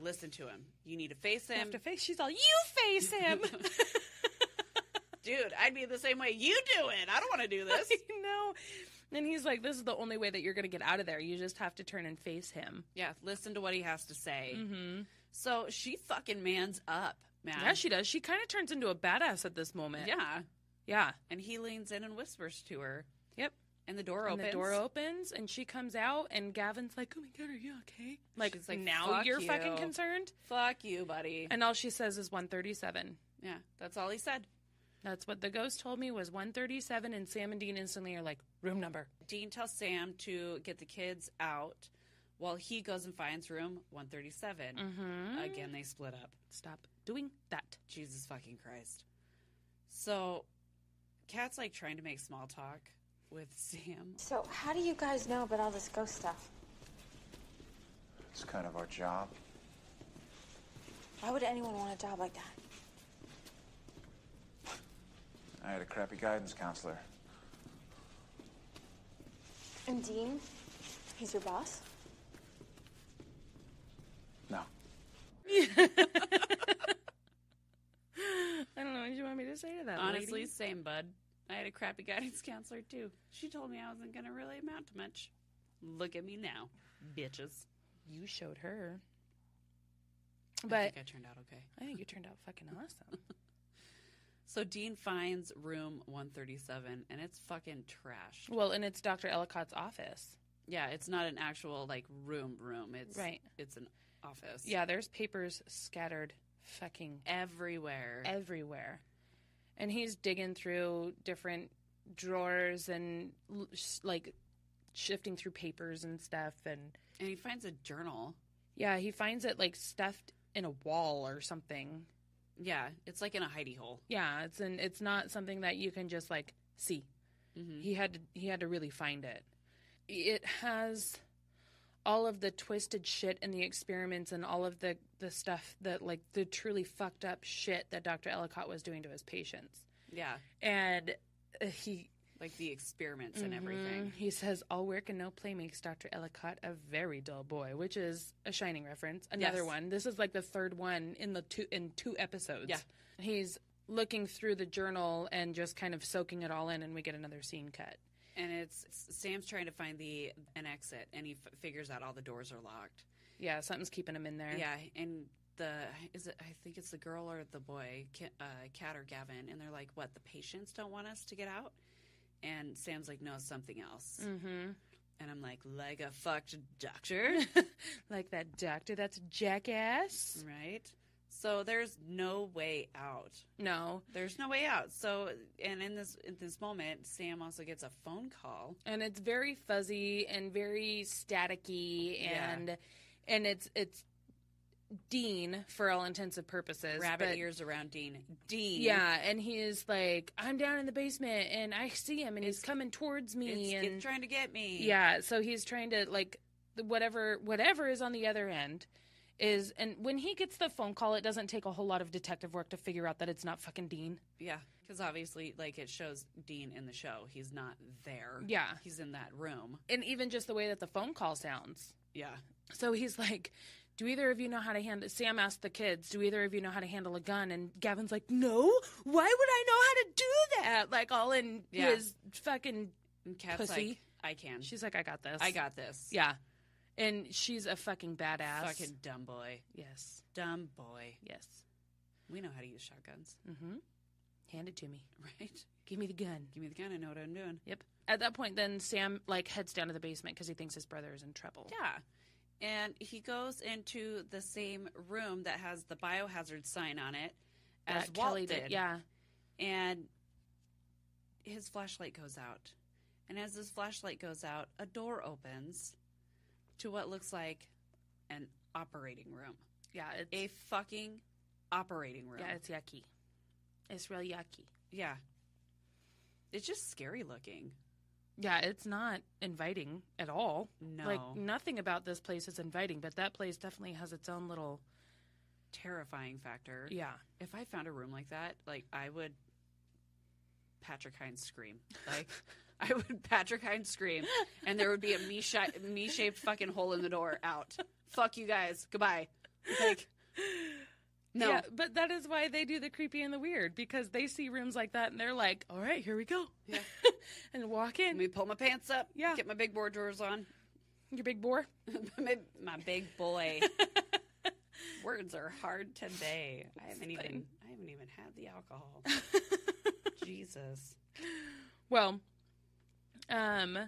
Speaker 1: listen to him. You need to face him.
Speaker 2: Have to face. She's all, you face him.
Speaker 1: Dude, I'd be the same way you do it. I don't want to do this.
Speaker 2: I know. And he's like, this is the only way that you're going to get out of there. You just have to turn and face him.
Speaker 1: yeah, listen to what he has to say.
Speaker 2: Mm-hmm.
Speaker 1: So she fucking mans up. man.
Speaker 2: Yeah, she does. She kind of turns into a badass at this moment.
Speaker 1: Yeah.
Speaker 2: Yeah.
Speaker 1: And he leans in and whispers to her.
Speaker 2: Yep.
Speaker 1: And the door
Speaker 2: And
Speaker 1: opens.
Speaker 2: the door opens and she comes out and Gavin's like, "Oh my god, are you okay?" Like,
Speaker 1: She's like,
Speaker 2: now
Speaker 1: "Fuck
Speaker 2: you're fucking concerned.
Speaker 1: Fuck you, buddy.
Speaker 2: And all she says is 137.
Speaker 1: yeah, that's all he said.
Speaker 2: That's what the ghost told me was 137 and Sam and Dean instantly are like, "Room number."
Speaker 1: Dean tells Sam to get the kids out while he goes and finds room 137.
Speaker 2: Mhm.
Speaker 1: Again, they split up.
Speaker 2: Stop doing that.
Speaker 1: Jesus fucking Christ. So, Kat's like trying to make small talk with Sam.
Speaker 6: So, how do you guys know about all this ghost stuff?
Speaker 4: It's kind of our job.
Speaker 6: Why would anyone want a job like that?
Speaker 4: I had a crappy guidance counselor.
Speaker 6: And Dean, he's your boss?
Speaker 4: No.
Speaker 2: I don't know what you want me to say to that.
Speaker 1: Honestly,
Speaker 2: lady.
Speaker 1: same, bud. I had a crappy guidance counselor too. She told me I wasn't going to really amount to much. Look at me now, bitches.
Speaker 2: you showed her.
Speaker 1: But I
Speaker 2: But
Speaker 1: think I turned out okay.
Speaker 2: I think you turned out fucking awesome.
Speaker 1: So Dean finds room 137 and it's fucking trash.
Speaker 2: well, and it's Dr. Ellicott's office.
Speaker 1: Yeah, it's not an actual like room room. It's
Speaker 2: Right.
Speaker 1: It's an office.
Speaker 2: Yeah, there's papers scattered fucking
Speaker 1: everywhere.
Speaker 2: everywhere. And he's digging through different drawers and like shifting through papers and stuff and
Speaker 1: and he finds a journal.
Speaker 2: yeah, he finds it like stuffed in a wall or something.
Speaker 1: Yeah, it's like in a hidey hole.
Speaker 2: Yeah, it's an it's not something that you can just like see.
Speaker 1: Mhm.
Speaker 2: He had to he had to really find it. It has all of the twisted shit and the experiments and all of the the stuff that like the truly fucked up shit that Dr. Ellicott was doing to his patients.
Speaker 1: Yeah,
Speaker 2: And uh, he
Speaker 1: like the experiments and
Speaker 2: Mhm.
Speaker 1: everything.
Speaker 2: He says, "All work and no play makes Dr. Ellicott a very dull boy," which is a Shining reference. Another
Speaker 1: Yes.
Speaker 2: one. This is like the third one in the two in two episodes.
Speaker 1: Yeah.
Speaker 2: he's looking through the journal and just kind of soaking it all in, and we get another scene cut.
Speaker 1: And it's Sam's trying to find the an exit, and he f- figures out all the doors are locked.
Speaker 2: Yeah, something's keeping him in there.
Speaker 1: Yeah, and the is it? I think it's the girl or the boy, uh, Kat or Gavin, and they're like, "What? The patients don't want us to get out?" And Sam's like, "No, something else."
Speaker 2: Mm-hmm.
Speaker 1: And I'm like, "Like a fucked doctor."
Speaker 2: like that doctor. That's a jackass.
Speaker 1: right? So there's no way out.
Speaker 2: No,
Speaker 1: There's no way out. So, and in this in this moment, Sam also gets a phone call.
Speaker 2: and it's very fuzzy and very staticky,
Speaker 1: Yeah.
Speaker 2: and and it's it's Dean for all intents and purposes.
Speaker 1: Rabbit
Speaker 2: but-
Speaker 1: ears around Dean. Dean.
Speaker 2: Yeah, and he's like, I'm down in the basement, and I see him, and he's coming towards
Speaker 1: It's,
Speaker 2: me,
Speaker 1: it's
Speaker 2: and
Speaker 1: trying to get me.
Speaker 2: yeah, so he's trying to like whatever whatever is on the other end is, and when he gets the phone call, it doesn't take a whole lot of detective work to figure out that it's not fucking Dean.
Speaker 1: Yeah. Because obviously, like, it shows Dean in the show. He's not there.
Speaker 2: Yeah.
Speaker 1: He's in that room.
Speaker 2: And even just the way that the phone call sounds.
Speaker 1: Yeah.
Speaker 2: So he's like, "Do either of you know how to handle?" Sam asked the kids, "Do either of you know how to handle a gun?" And Gavin's like, "No. Why would I know how to do that?" Like all in
Speaker 1: Yeah.
Speaker 2: his fucking.
Speaker 1: And Kat's
Speaker 2: Pussy.
Speaker 1: like, I can.
Speaker 2: She's like, "I got this.
Speaker 1: I got this.
Speaker 2: Yeah, and she's a fucking badass.
Speaker 1: Fucking dumb boy.
Speaker 2: yes,
Speaker 1: Dumb boy.
Speaker 2: yes.
Speaker 1: We know how to use shotguns,
Speaker 2: Mm-hmm. Hand it to me.
Speaker 1: right?
Speaker 2: Give me the gun.
Speaker 1: Give me the gun. I know what I'm doing.
Speaker 2: Yep. At that point, then Sam like heads down to the basement because he thinks his brother is in trouble.
Speaker 1: Yeah. And he goes into the same room that has the biohazard sign on it as
Speaker 2: That
Speaker 1: Walt
Speaker 2: Kelly
Speaker 1: did.
Speaker 2: Yeah.
Speaker 1: And his flashlight goes out. And as his flashlight goes out, a door opens to what looks like an operating room.
Speaker 2: Yeah. It's
Speaker 1: A fucking operating room.
Speaker 2: yeah. It's yucky. It's real yucky.
Speaker 1: yeah. It's just scary looking.
Speaker 2: Yeah, it's not inviting at all.
Speaker 1: No.
Speaker 2: Like nothing about this place is inviting, but that place definitely has its own little
Speaker 1: Terrifying factor.
Speaker 2: yeah.
Speaker 1: If I found a room like that, like I would Patrick Hines scream. Like I would Patrick Hines scream and there would be a me me shaped fucking hole in the door out. Fuck you guys. Goodbye. Like No.
Speaker 2: Yeah, but that is why they do the creepy and the weird because they see rooms like that and they're like, "All right, here we go."
Speaker 1: Yeah.
Speaker 2: and walk
Speaker 1: Let
Speaker 2: in.
Speaker 1: me pull my pants up.
Speaker 2: Yeah.
Speaker 1: Get my big board drawers on.
Speaker 2: Your big bore.
Speaker 1: my, my big boy. Words are hard today. I haven't even I haven't even had the alcohol. Jesus.
Speaker 2: Well, um,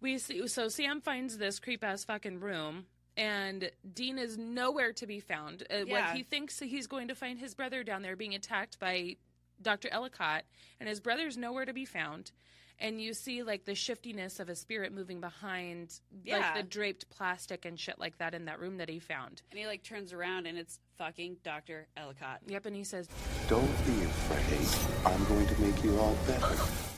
Speaker 2: we see. So Sam finds this creep ass fucking room, and Dean is nowhere to be found. Uh,
Speaker 1: Yeah.
Speaker 2: What he thinks he's going to find his brother down there being attacked by Dr. Ellicott, and his brother's nowhere to be found. And you see like the shiftiness of a spirit moving behind,
Speaker 1: Yeah.
Speaker 2: like the draped plastic and shit like that in that room that he found.
Speaker 1: And he like turns around and it's fucking Dr. Ellicott.
Speaker 2: Yep, and he says,
Speaker 7: Don't be afraid. I'm going to make you all better.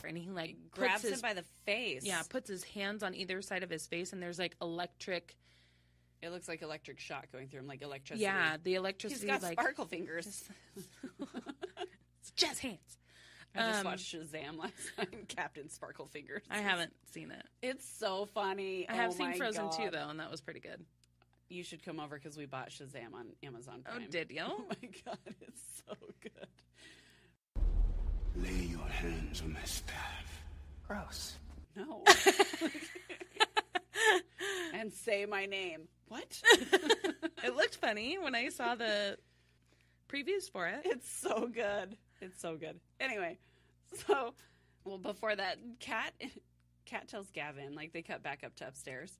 Speaker 2: and he like
Speaker 1: Grabs
Speaker 2: his
Speaker 1: him by the face.
Speaker 2: yeah puts his hands on either side of his face, and there's like electric.
Speaker 1: It looks like electric shock going through him, like electricity.
Speaker 2: Yeah, the
Speaker 1: He's
Speaker 2: electricity
Speaker 1: got
Speaker 2: like
Speaker 1: sparkle fingers.
Speaker 2: it's jazz hands.
Speaker 1: I just
Speaker 2: Um,
Speaker 1: watched Shazam last night. Captain Sparkle Fingers.
Speaker 2: I haven't seen it.
Speaker 1: It's so funny.
Speaker 2: I have
Speaker 1: Oh
Speaker 2: seen Frozen
Speaker 1: God.
Speaker 2: 2 though, and that was pretty good.
Speaker 1: You should come over because we bought Shazam on Amazon
Speaker 2: Oh, did you?
Speaker 1: Oh my god, it's so good.
Speaker 7: Lay your hands on my staff.
Speaker 6: Gross.
Speaker 1: No. and say my name. What?
Speaker 2: It looked funny when I saw the previews for it.
Speaker 1: It's so good. It's so good. Anyway, so well before that, Kat Kat tells Gavin like they cut back up to upstairs,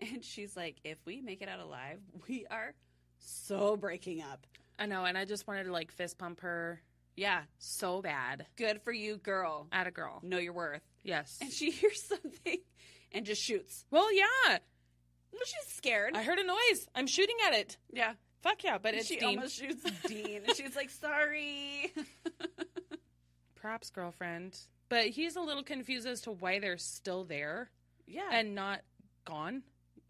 Speaker 1: and she's like, "If we make it out alive, we are so breaking up."
Speaker 2: I know, and I just wanted to like fist pump her
Speaker 1: Yeah,
Speaker 2: so bad.
Speaker 1: good for you, girl.
Speaker 2: At a girl.
Speaker 1: Know your worth.
Speaker 2: Yes.
Speaker 1: And she hears something and just shoots.
Speaker 2: Well, yeah.
Speaker 1: Well, she's scared.
Speaker 2: I heard a noise. I'm shooting at it.
Speaker 1: yeah,
Speaker 2: Fuck yeah, but it's
Speaker 1: she
Speaker 2: Dean.
Speaker 1: almost shoots Dean, and she's like, "Sorry."
Speaker 2: Props, girlfriend. But he's a little confused as to why they're still there
Speaker 1: yeah,
Speaker 2: and not gone.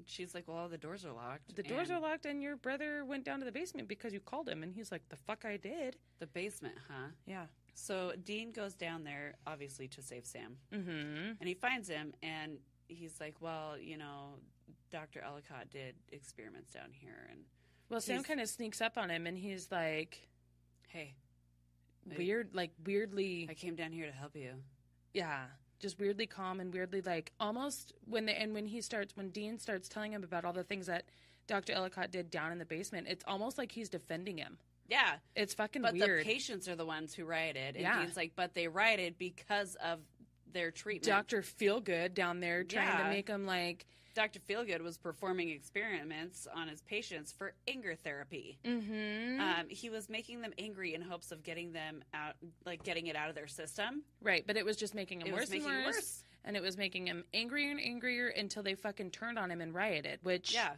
Speaker 1: She's like, "Well, all the doors are locked.
Speaker 2: The doors are locked, and your brother went down to the basement because you called him, and he's like, "The fuck, I did."
Speaker 1: The basement, huh?"
Speaker 2: Yeah.
Speaker 1: So Dean goes down there, obviously, to save Sam.
Speaker 2: Mm-hmm.
Speaker 1: And he finds him, and he's like, Well, you know, Dr. Ellicott did experiments down here. And
Speaker 2: Well, Sam
Speaker 1: He's-
Speaker 2: kind of sneaks up on him, and he's like,
Speaker 1: hey,
Speaker 2: weird, like weirdly,
Speaker 1: I came down here to help you.
Speaker 2: yeah, just weirdly calm and weirdly like almost when the and when he starts when Dean starts telling him about all the things that Dr. Ellicott did down in the basement, it's almost like he's defending him.
Speaker 1: Yeah.
Speaker 2: It's fucking
Speaker 1: But
Speaker 2: weird.
Speaker 1: the patients are the ones who rioted. And
Speaker 2: Yeah.
Speaker 1: Dean's like, But they rioted because of their treatment.
Speaker 2: Dr. Feelgood down there trying to make him like,
Speaker 1: Dr. Feelgood was performing experiments on his patients for anger therapy.
Speaker 2: mm-hmm.
Speaker 1: Um, he was making them angry in hopes of getting them out, like getting it out of their system.
Speaker 2: right, but it was just making him
Speaker 1: It
Speaker 2: worse
Speaker 1: making
Speaker 2: and
Speaker 1: it
Speaker 2: worse,
Speaker 1: worse.
Speaker 2: and it was making him angrier and angrier until they fucking turned on him and rioted. Which,
Speaker 1: Yeah.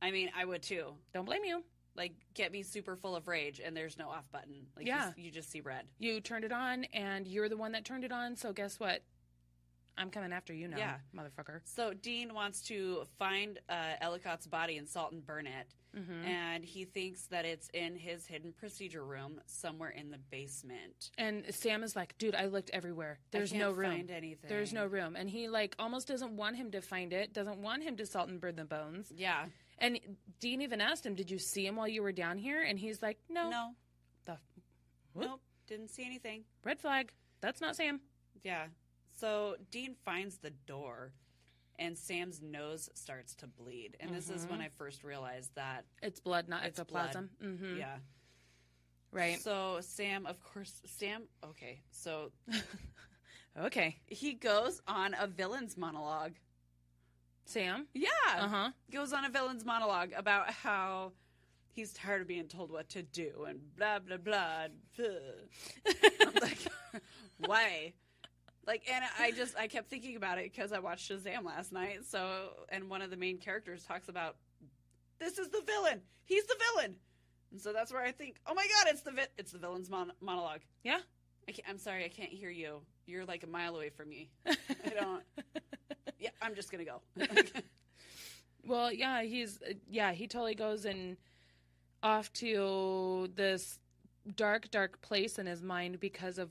Speaker 1: I mean, I would too.
Speaker 2: don't blame you.
Speaker 1: Like, get me super full of rage, and there's no off button. Like, you
Speaker 2: Yeah.
Speaker 1: s- you, just see red.
Speaker 2: You turned it on, and you're the one that turned it on. So guess what? I'm coming after you now,
Speaker 1: Yeah.
Speaker 2: motherfucker.
Speaker 1: So Dean wants to find uh, Ellicott's body and salt and burn it,
Speaker 2: Mm-hmm.
Speaker 1: and he thinks that it's in his hidden procedure room somewhere in the basement.
Speaker 2: And Sam is like, dude, I looked everywhere. There's no room.
Speaker 1: Find anything.
Speaker 2: There's no room. And he like almost doesn't want him to find it, doesn't want him to salt and burn the bones.
Speaker 1: Yeah.
Speaker 2: And Dean even asked him, Did you see him while you were down here? And he's like, No.
Speaker 1: No.
Speaker 2: The Whoop.
Speaker 1: Nope. Didn't see anything.
Speaker 2: red flag. That's not Sam.
Speaker 1: Yeah. So Dean finds the door, and Sam's nose starts to bleed. And this is when I first realized that.
Speaker 2: It's blood, not
Speaker 1: It's
Speaker 2: ectoplasm. Mm-hmm.
Speaker 1: Yeah.
Speaker 2: Right.
Speaker 1: So Sam, of course, Sam. Okay. So
Speaker 2: okay.
Speaker 1: he goes on a villain's monologue.
Speaker 2: Sam.
Speaker 1: Yeah.
Speaker 2: Uh huh.
Speaker 1: Goes on a villain's monologue about how he's tired of being told what to do and blah blah blah. I'm like, why? Like, and I just I kept thinking about it because I watched Shazam last night. So, and one of the main characters talks about this is the villain. He's the villain. And so that's where I think, oh my god, it's the vi- it's the villain's mon- monologue.
Speaker 2: Yeah.
Speaker 1: I can't, I'm sorry, I can't hear you. You're like a mile away from me. I don't. Yeah, I'm just gonna go.
Speaker 2: Well, yeah, he's yeah, he totally goes and off to this dark, dark place in his mind because of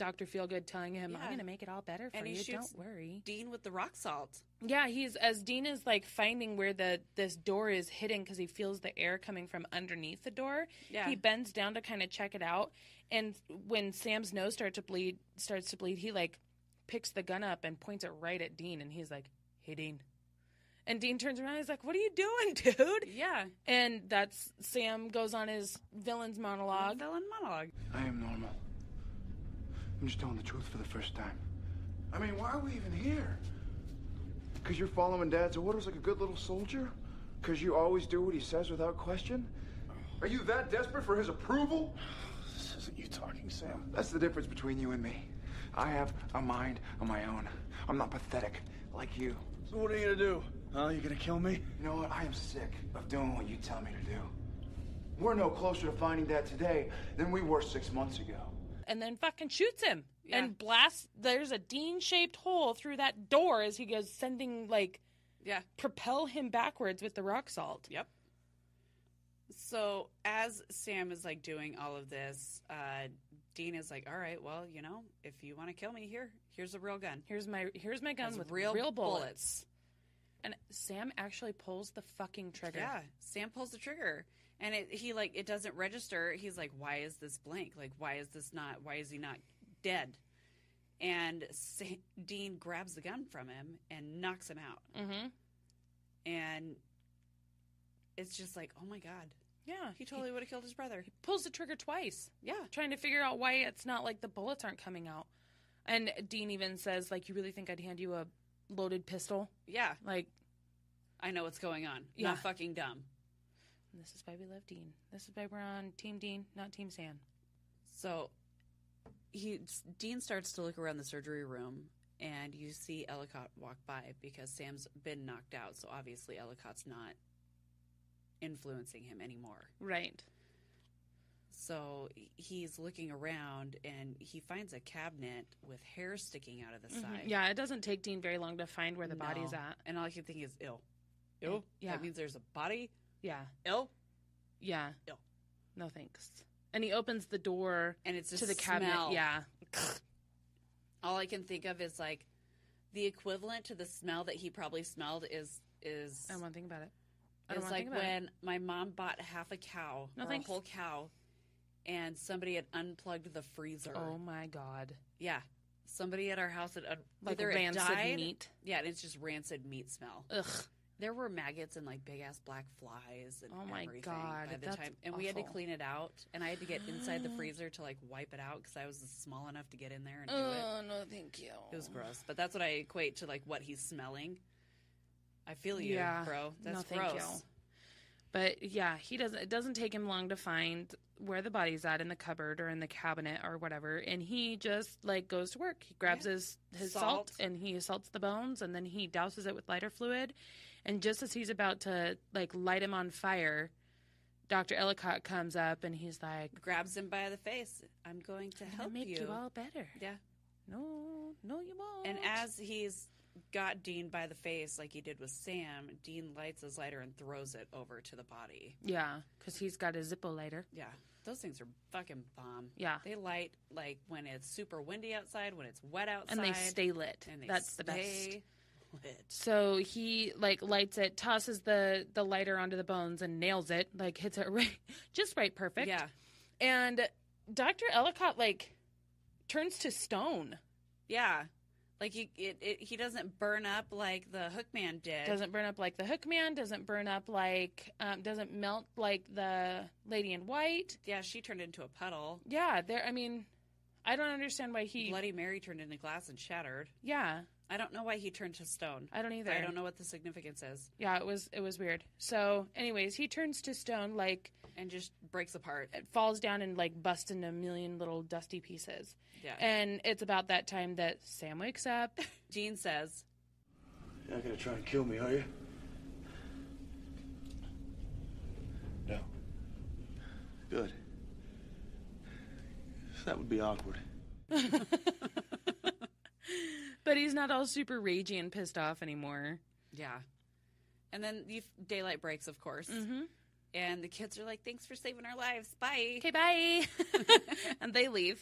Speaker 2: Doctor Feelgood telling him, "I'm going to make it all better for
Speaker 1: And he
Speaker 2: you. Don't worry."
Speaker 1: Dean with the rock salt.
Speaker 2: Yeah, he's as Dean is like finding where the this door is hidden because he feels the air coming from underneath the door.
Speaker 1: Yeah.
Speaker 2: he bends down to kind of check it out, and when Sam's nose starts to bleed, starts to bleed, he like picks the gun up and points it right at Dean, and he's like, "Hey, Dean." And Dean turns around. He's like, "What are you doing, dude?"
Speaker 1: Yeah.
Speaker 2: And that's Sam goes on his villain's monologue.
Speaker 1: Villain monologue.
Speaker 4: I am normal. I'm just telling the truth for the first time. I mean, why are we even here? Because you're following Dad's orders like a good little soldier? Because you always do what he says without question? Are you that desperate for his approval?
Speaker 7: This isn't you talking, Sam.
Speaker 4: That's the difference between you and me. I have a mind of my own. I'm not pathetic like you.
Speaker 7: So what are you gonna do? Huh? You gonna kill me?
Speaker 4: You know what? I am sick of doing what you tell me to do. We're no closer to finding Dad today than we were six months ago.
Speaker 2: And then fucking shoots him
Speaker 1: Yeah.
Speaker 2: and blasts. There's a Dean shaped hole through that door as he goes sending like
Speaker 1: Yeah.
Speaker 2: propel him backwards with the rock salt.
Speaker 1: Yep. So as Sam is like doing all of this, uh, Dean is like, "All right, well, you know, if you want to kill me, here, here's a real gun.
Speaker 2: Here's my here's my gun with
Speaker 1: real
Speaker 2: real, bullets.
Speaker 1: bullets.
Speaker 2: And Sam actually pulls the fucking trigger.
Speaker 1: Yeah, Sam pulls the trigger, and it, he like it doesn't register. He's like, "Why is this blank? Like, why is this not? Why is he not dead?" And Dean grabs the gun from him and knocks him out,
Speaker 2: Mm-hmm.
Speaker 1: and it's just like, "Oh my god,
Speaker 2: Yeah.
Speaker 1: he totally would have killed his brother."
Speaker 2: He pulls the trigger twice,
Speaker 1: Yeah,
Speaker 2: trying to figure out why it's not like the bullets aren't coming out. And Dean even says, like, you really think I'd hand you a loaded pistol?
Speaker 1: yeah,
Speaker 2: Like,
Speaker 1: I know what's going on.
Speaker 2: Yeah.
Speaker 1: Not fucking dumb.
Speaker 2: This is why we love Dean. This is why we're on Team Dean, not Team Sam.
Speaker 1: So he Dean starts to look around the surgery room and you see Ellicott walk by because Sam's been knocked out, so obviously Ellicott's not influencing him anymore.
Speaker 2: Right.
Speaker 1: So he's looking around and he finds a cabinet with hair sticking out of the
Speaker 2: Mhm.
Speaker 1: side.
Speaker 2: Yeah, it doesn't take Dean very long to find where the body's at.
Speaker 1: And all I can think is ill. Ill?
Speaker 2: Yeah.
Speaker 1: That means there's a body?
Speaker 2: Yeah.
Speaker 1: Ill?
Speaker 2: Yeah.
Speaker 1: Ew.
Speaker 2: No thanks. And he opens the door
Speaker 1: And it's
Speaker 2: to the cabinet.
Speaker 1: smell.
Speaker 2: Yeah.
Speaker 1: all I can think of is like the equivalent to the smell that he probably smelled is is
Speaker 2: I don't want to think about it. I don't
Speaker 1: It's
Speaker 2: want to
Speaker 1: like
Speaker 2: think about
Speaker 1: when my mom bought half a cow
Speaker 2: No,
Speaker 1: or
Speaker 2: thanks.
Speaker 1: a whole cow, and somebody had unplugged the freezer.
Speaker 2: it. Oh my god.
Speaker 1: yeah, somebody at our house had un-
Speaker 2: Like
Speaker 1: either it
Speaker 2: rancid
Speaker 1: died-
Speaker 2: meat.
Speaker 1: Yeah, and it's just rancid meat smell.
Speaker 2: Ugh.
Speaker 1: There were maggots and like big ass black flies and
Speaker 2: Oh my
Speaker 1: everything
Speaker 2: God,
Speaker 1: by the time, and we had to clean it out, and I had to get inside the freezer to like wipe it out because I was small enough to get in there and do it.
Speaker 2: Oh no, thank you.
Speaker 1: It was gross, but that's what I equate to like what he's smelling. I feel you,
Speaker 2: Yeah.
Speaker 1: bro. That's
Speaker 2: No, thank
Speaker 1: gross.
Speaker 2: you. But yeah, he doesn't. It doesn't take him long to find where the body's at in the cupboard or in the cabinet or whatever, and he just like goes to work. He grabs
Speaker 1: Yeah.
Speaker 2: his his
Speaker 1: Salt.
Speaker 2: salt. and he salts the bones, and then he douses it with lighter fluid. And just as he's about to like light him on fire, Doctor Ellicott comes up and he's like,
Speaker 1: Grabs him by the face. I'm going to
Speaker 2: "I'm
Speaker 1: help
Speaker 2: make you. all better."
Speaker 1: Yeah.
Speaker 2: No, no, you won't.
Speaker 1: And as he's got Dean by the face, like he did with Sam, Dean lights his lighter and throws it over to the body.
Speaker 2: yeah, because he's got a Zippo lighter.
Speaker 1: Yeah, those things are fucking bomb.
Speaker 2: Yeah.
Speaker 1: they light like when it's super windy outside, when it's wet outside,
Speaker 2: and they stay lit.
Speaker 1: and they
Speaker 2: That's the best.
Speaker 1: Lit.
Speaker 2: So he like lights it, tosses the the lighter onto the bones, and nails it. Like hits it right, just right, perfect.
Speaker 1: Yeah,
Speaker 2: And Doctor Ellicott like turns to stone.
Speaker 1: yeah. Like he, it, it, he doesn't burn up like the Hookman did.
Speaker 2: Doesn't burn up like the Hookman. Doesn't burn up like um, doesn't melt like the Lady in White.
Speaker 1: Yeah, she turned into a puddle.
Speaker 2: Yeah, there. I mean, I don't understand why he.
Speaker 1: Bloody Mary turned into glass and shattered.
Speaker 2: Yeah,
Speaker 1: I don't know why he turned to stone.
Speaker 2: I don't either.
Speaker 1: I don't know what the significance is.
Speaker 2: Yeah, it was it was weird. So, anyways, he turns to stone like
Speaker 1: And just breaks apart.
Speaker 2: it falls down and like busts into a million little dusty pieces.
Speaker 1: Yeah.
Speaker 2: And it's about that time that Sam wakes up.
Speaker 1: Dean says,
Speaker 7: You're not gonna try and kill me, are you? No. Good. That would be awkward.
Speaker 2: but he's not all super ragey and pissed off anymore.
Speaker 1: Yeah. And then the daylight breaks, of course.
Speaker 2: Mm-hmm.
Speaker 1: And the kids are like, thanks for saving our lives. Bye.
Speaker 2: Okay, bye. and they leave.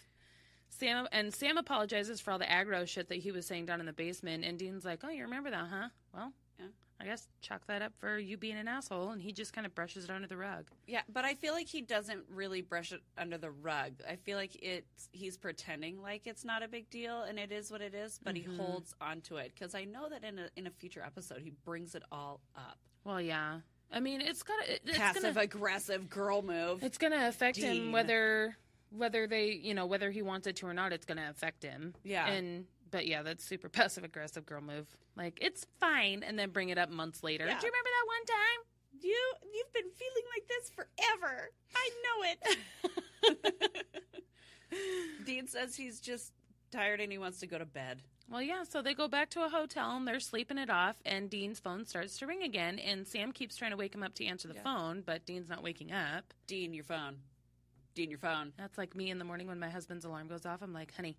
Speaker 2: Sam and Sam apologizes for all the aggro shit that he was saying down in the basement. And Dean's like, "Oh, you remember that, huh? Well. I guess chalk that up for you being an asshole, and he just kind of brushes it under the rug.
Speaker 1: Yeah, but I feel like he doesn't really brush it under the rug. I feel like it's he's pretending like it's not a big deal, and it is what it is. But
Speaker 2: Mm-hmm.
Speaker 1: he holds onto it because I know that in a in a future episode he brings it all up.
Speaker 2: Well, yeah. I mean, it's gotta. it- It's
Speaker 1: Passive
Speaker 2: gonna,
Speaker 1: aggressive girl move.
Speaker 2: it's gonna affect him whether whether they you know whether he wants it to or not. It's gonna affect him.
Speaker 1: Yeah.
Speaker 2: And but yeah, that's super passive aggressive girl move. Like it's fine, and then bring it up months later.
Speaker 1: Yeah.
Speaker 2: Do you remember that one time?
Speaker 1: You you've been feeling like this forever. I know it. Dean says he's just tired and he wants to go to bed.
Speaker 2: Well, yeah, so they go back to a hotel and they're sleeping it off, and Dean's phone starts to ring again, and Sam keeps trying to wake him up to answer the
Speaker 1: Yeah.
Speaker 2: phone, but Dean's not waking up.
Speaker 1: Dean, your phone. Dean, your phone.
Speaker 2: That's like me in the morning when my husband's alarm goes off. I'm like, honey,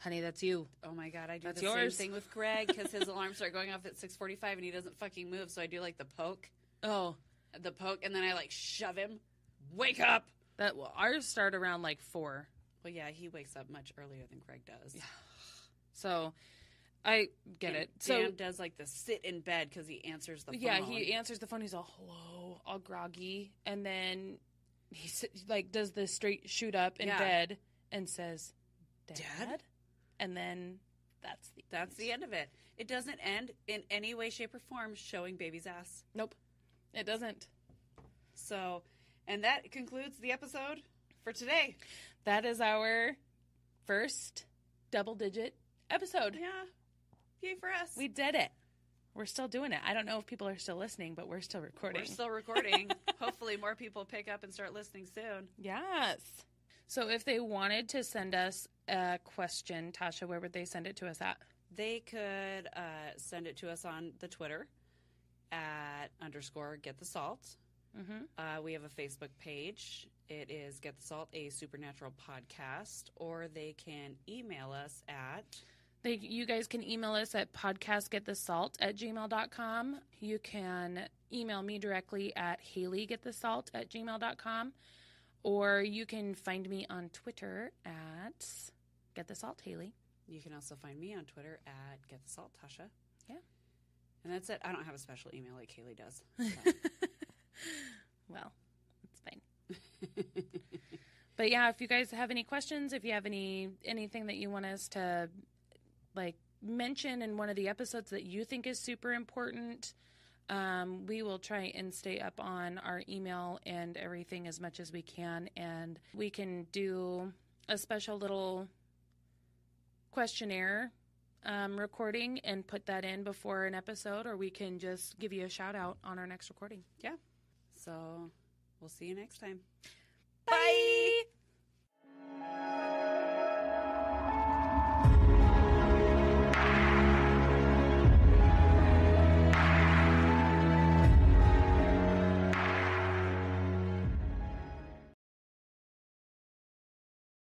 Speaker 2: honey, that's you.
Speaker 1: Oh my god, I do
Speaker 2: That's
Speaker 1: the
Speaker 2: yours.
Speaker 1: same thing with Greg because his alarms start going off at six forty-five and he doesn't fucking move. So I do like the poke,
Speaker 2: Oh,
Speaker 1: the poke, and then I like shove him. Wake up!
Speaker 2: that well, ours start around like four.
Speaker 1: Well, yeah, he wakes up much earlier than Greg does. Yeah.
Speaker 2: So I get
Speaker 1: And
Speaker 2: it. So
Speaker 1: Dan does like the sit in bed because he answers the phone.
Speaker 2: yeah, he answers the phone. He's all hello, all groggy, and then he like does the straight shoot up in
Speaker 1: Yeah.
Speaker 2: bed and says, "Dad,",
Speaker 1: Dad?
Speaker 2: And then that's the
Speaker 1: That's the end of it. It doesn't end in any way, shape, or form showing baby's ass.
Speaker 2: nope. It doesn't.
Speaker 1: So, and that concludes the episode for today.
Speaker 2: That is our first double digit episode.
Speaker 1: Yeah, yay for us.
Speaker 2: We did it. We're still doing it. I don't know if people are still listening, but we're still recording.
Speaker 1: We're still recording. Hopefully, more people pick up and start listening soon.
Speaker 2: Yes. So if they wanted to send us a question, Tasha, where would they send it to us at?
Speaker 1: They could uh, send it to us on the Twitter at underscore get the salt.
Speaker 2: Mm-hmm.
Speaker 1: Uh, we have a Facebook page. It is Get the Salt, a supernatural podcast, or they can email us at
Speaker 2: They, you guys can email us at podcastgetthesalt at gmail.com. You can email me directly at hayligetthesalt at gmail.com. Or you can find me on Twitter at Get the Salt Hayli.
Speaker 1: You can also find me on Twitter at Get the Salt Tasha.
Speaker 2: Yeah.
Speaker 1: And that's it. I don't have a special email like Kaylee does.
Speaker 2: Well, it's fine. but yeah, if you guys have any questions, if you have any anything that you want us to like mention in one of the episodes that you think is super important, um, we will try and stay up on our email and everything as much as we can, and we can do a special little questionnaire um, recording and put that in before an episode, or we can just give you a shout out on our next recording. Yeah.
Speaker 1: So we'll see you next time.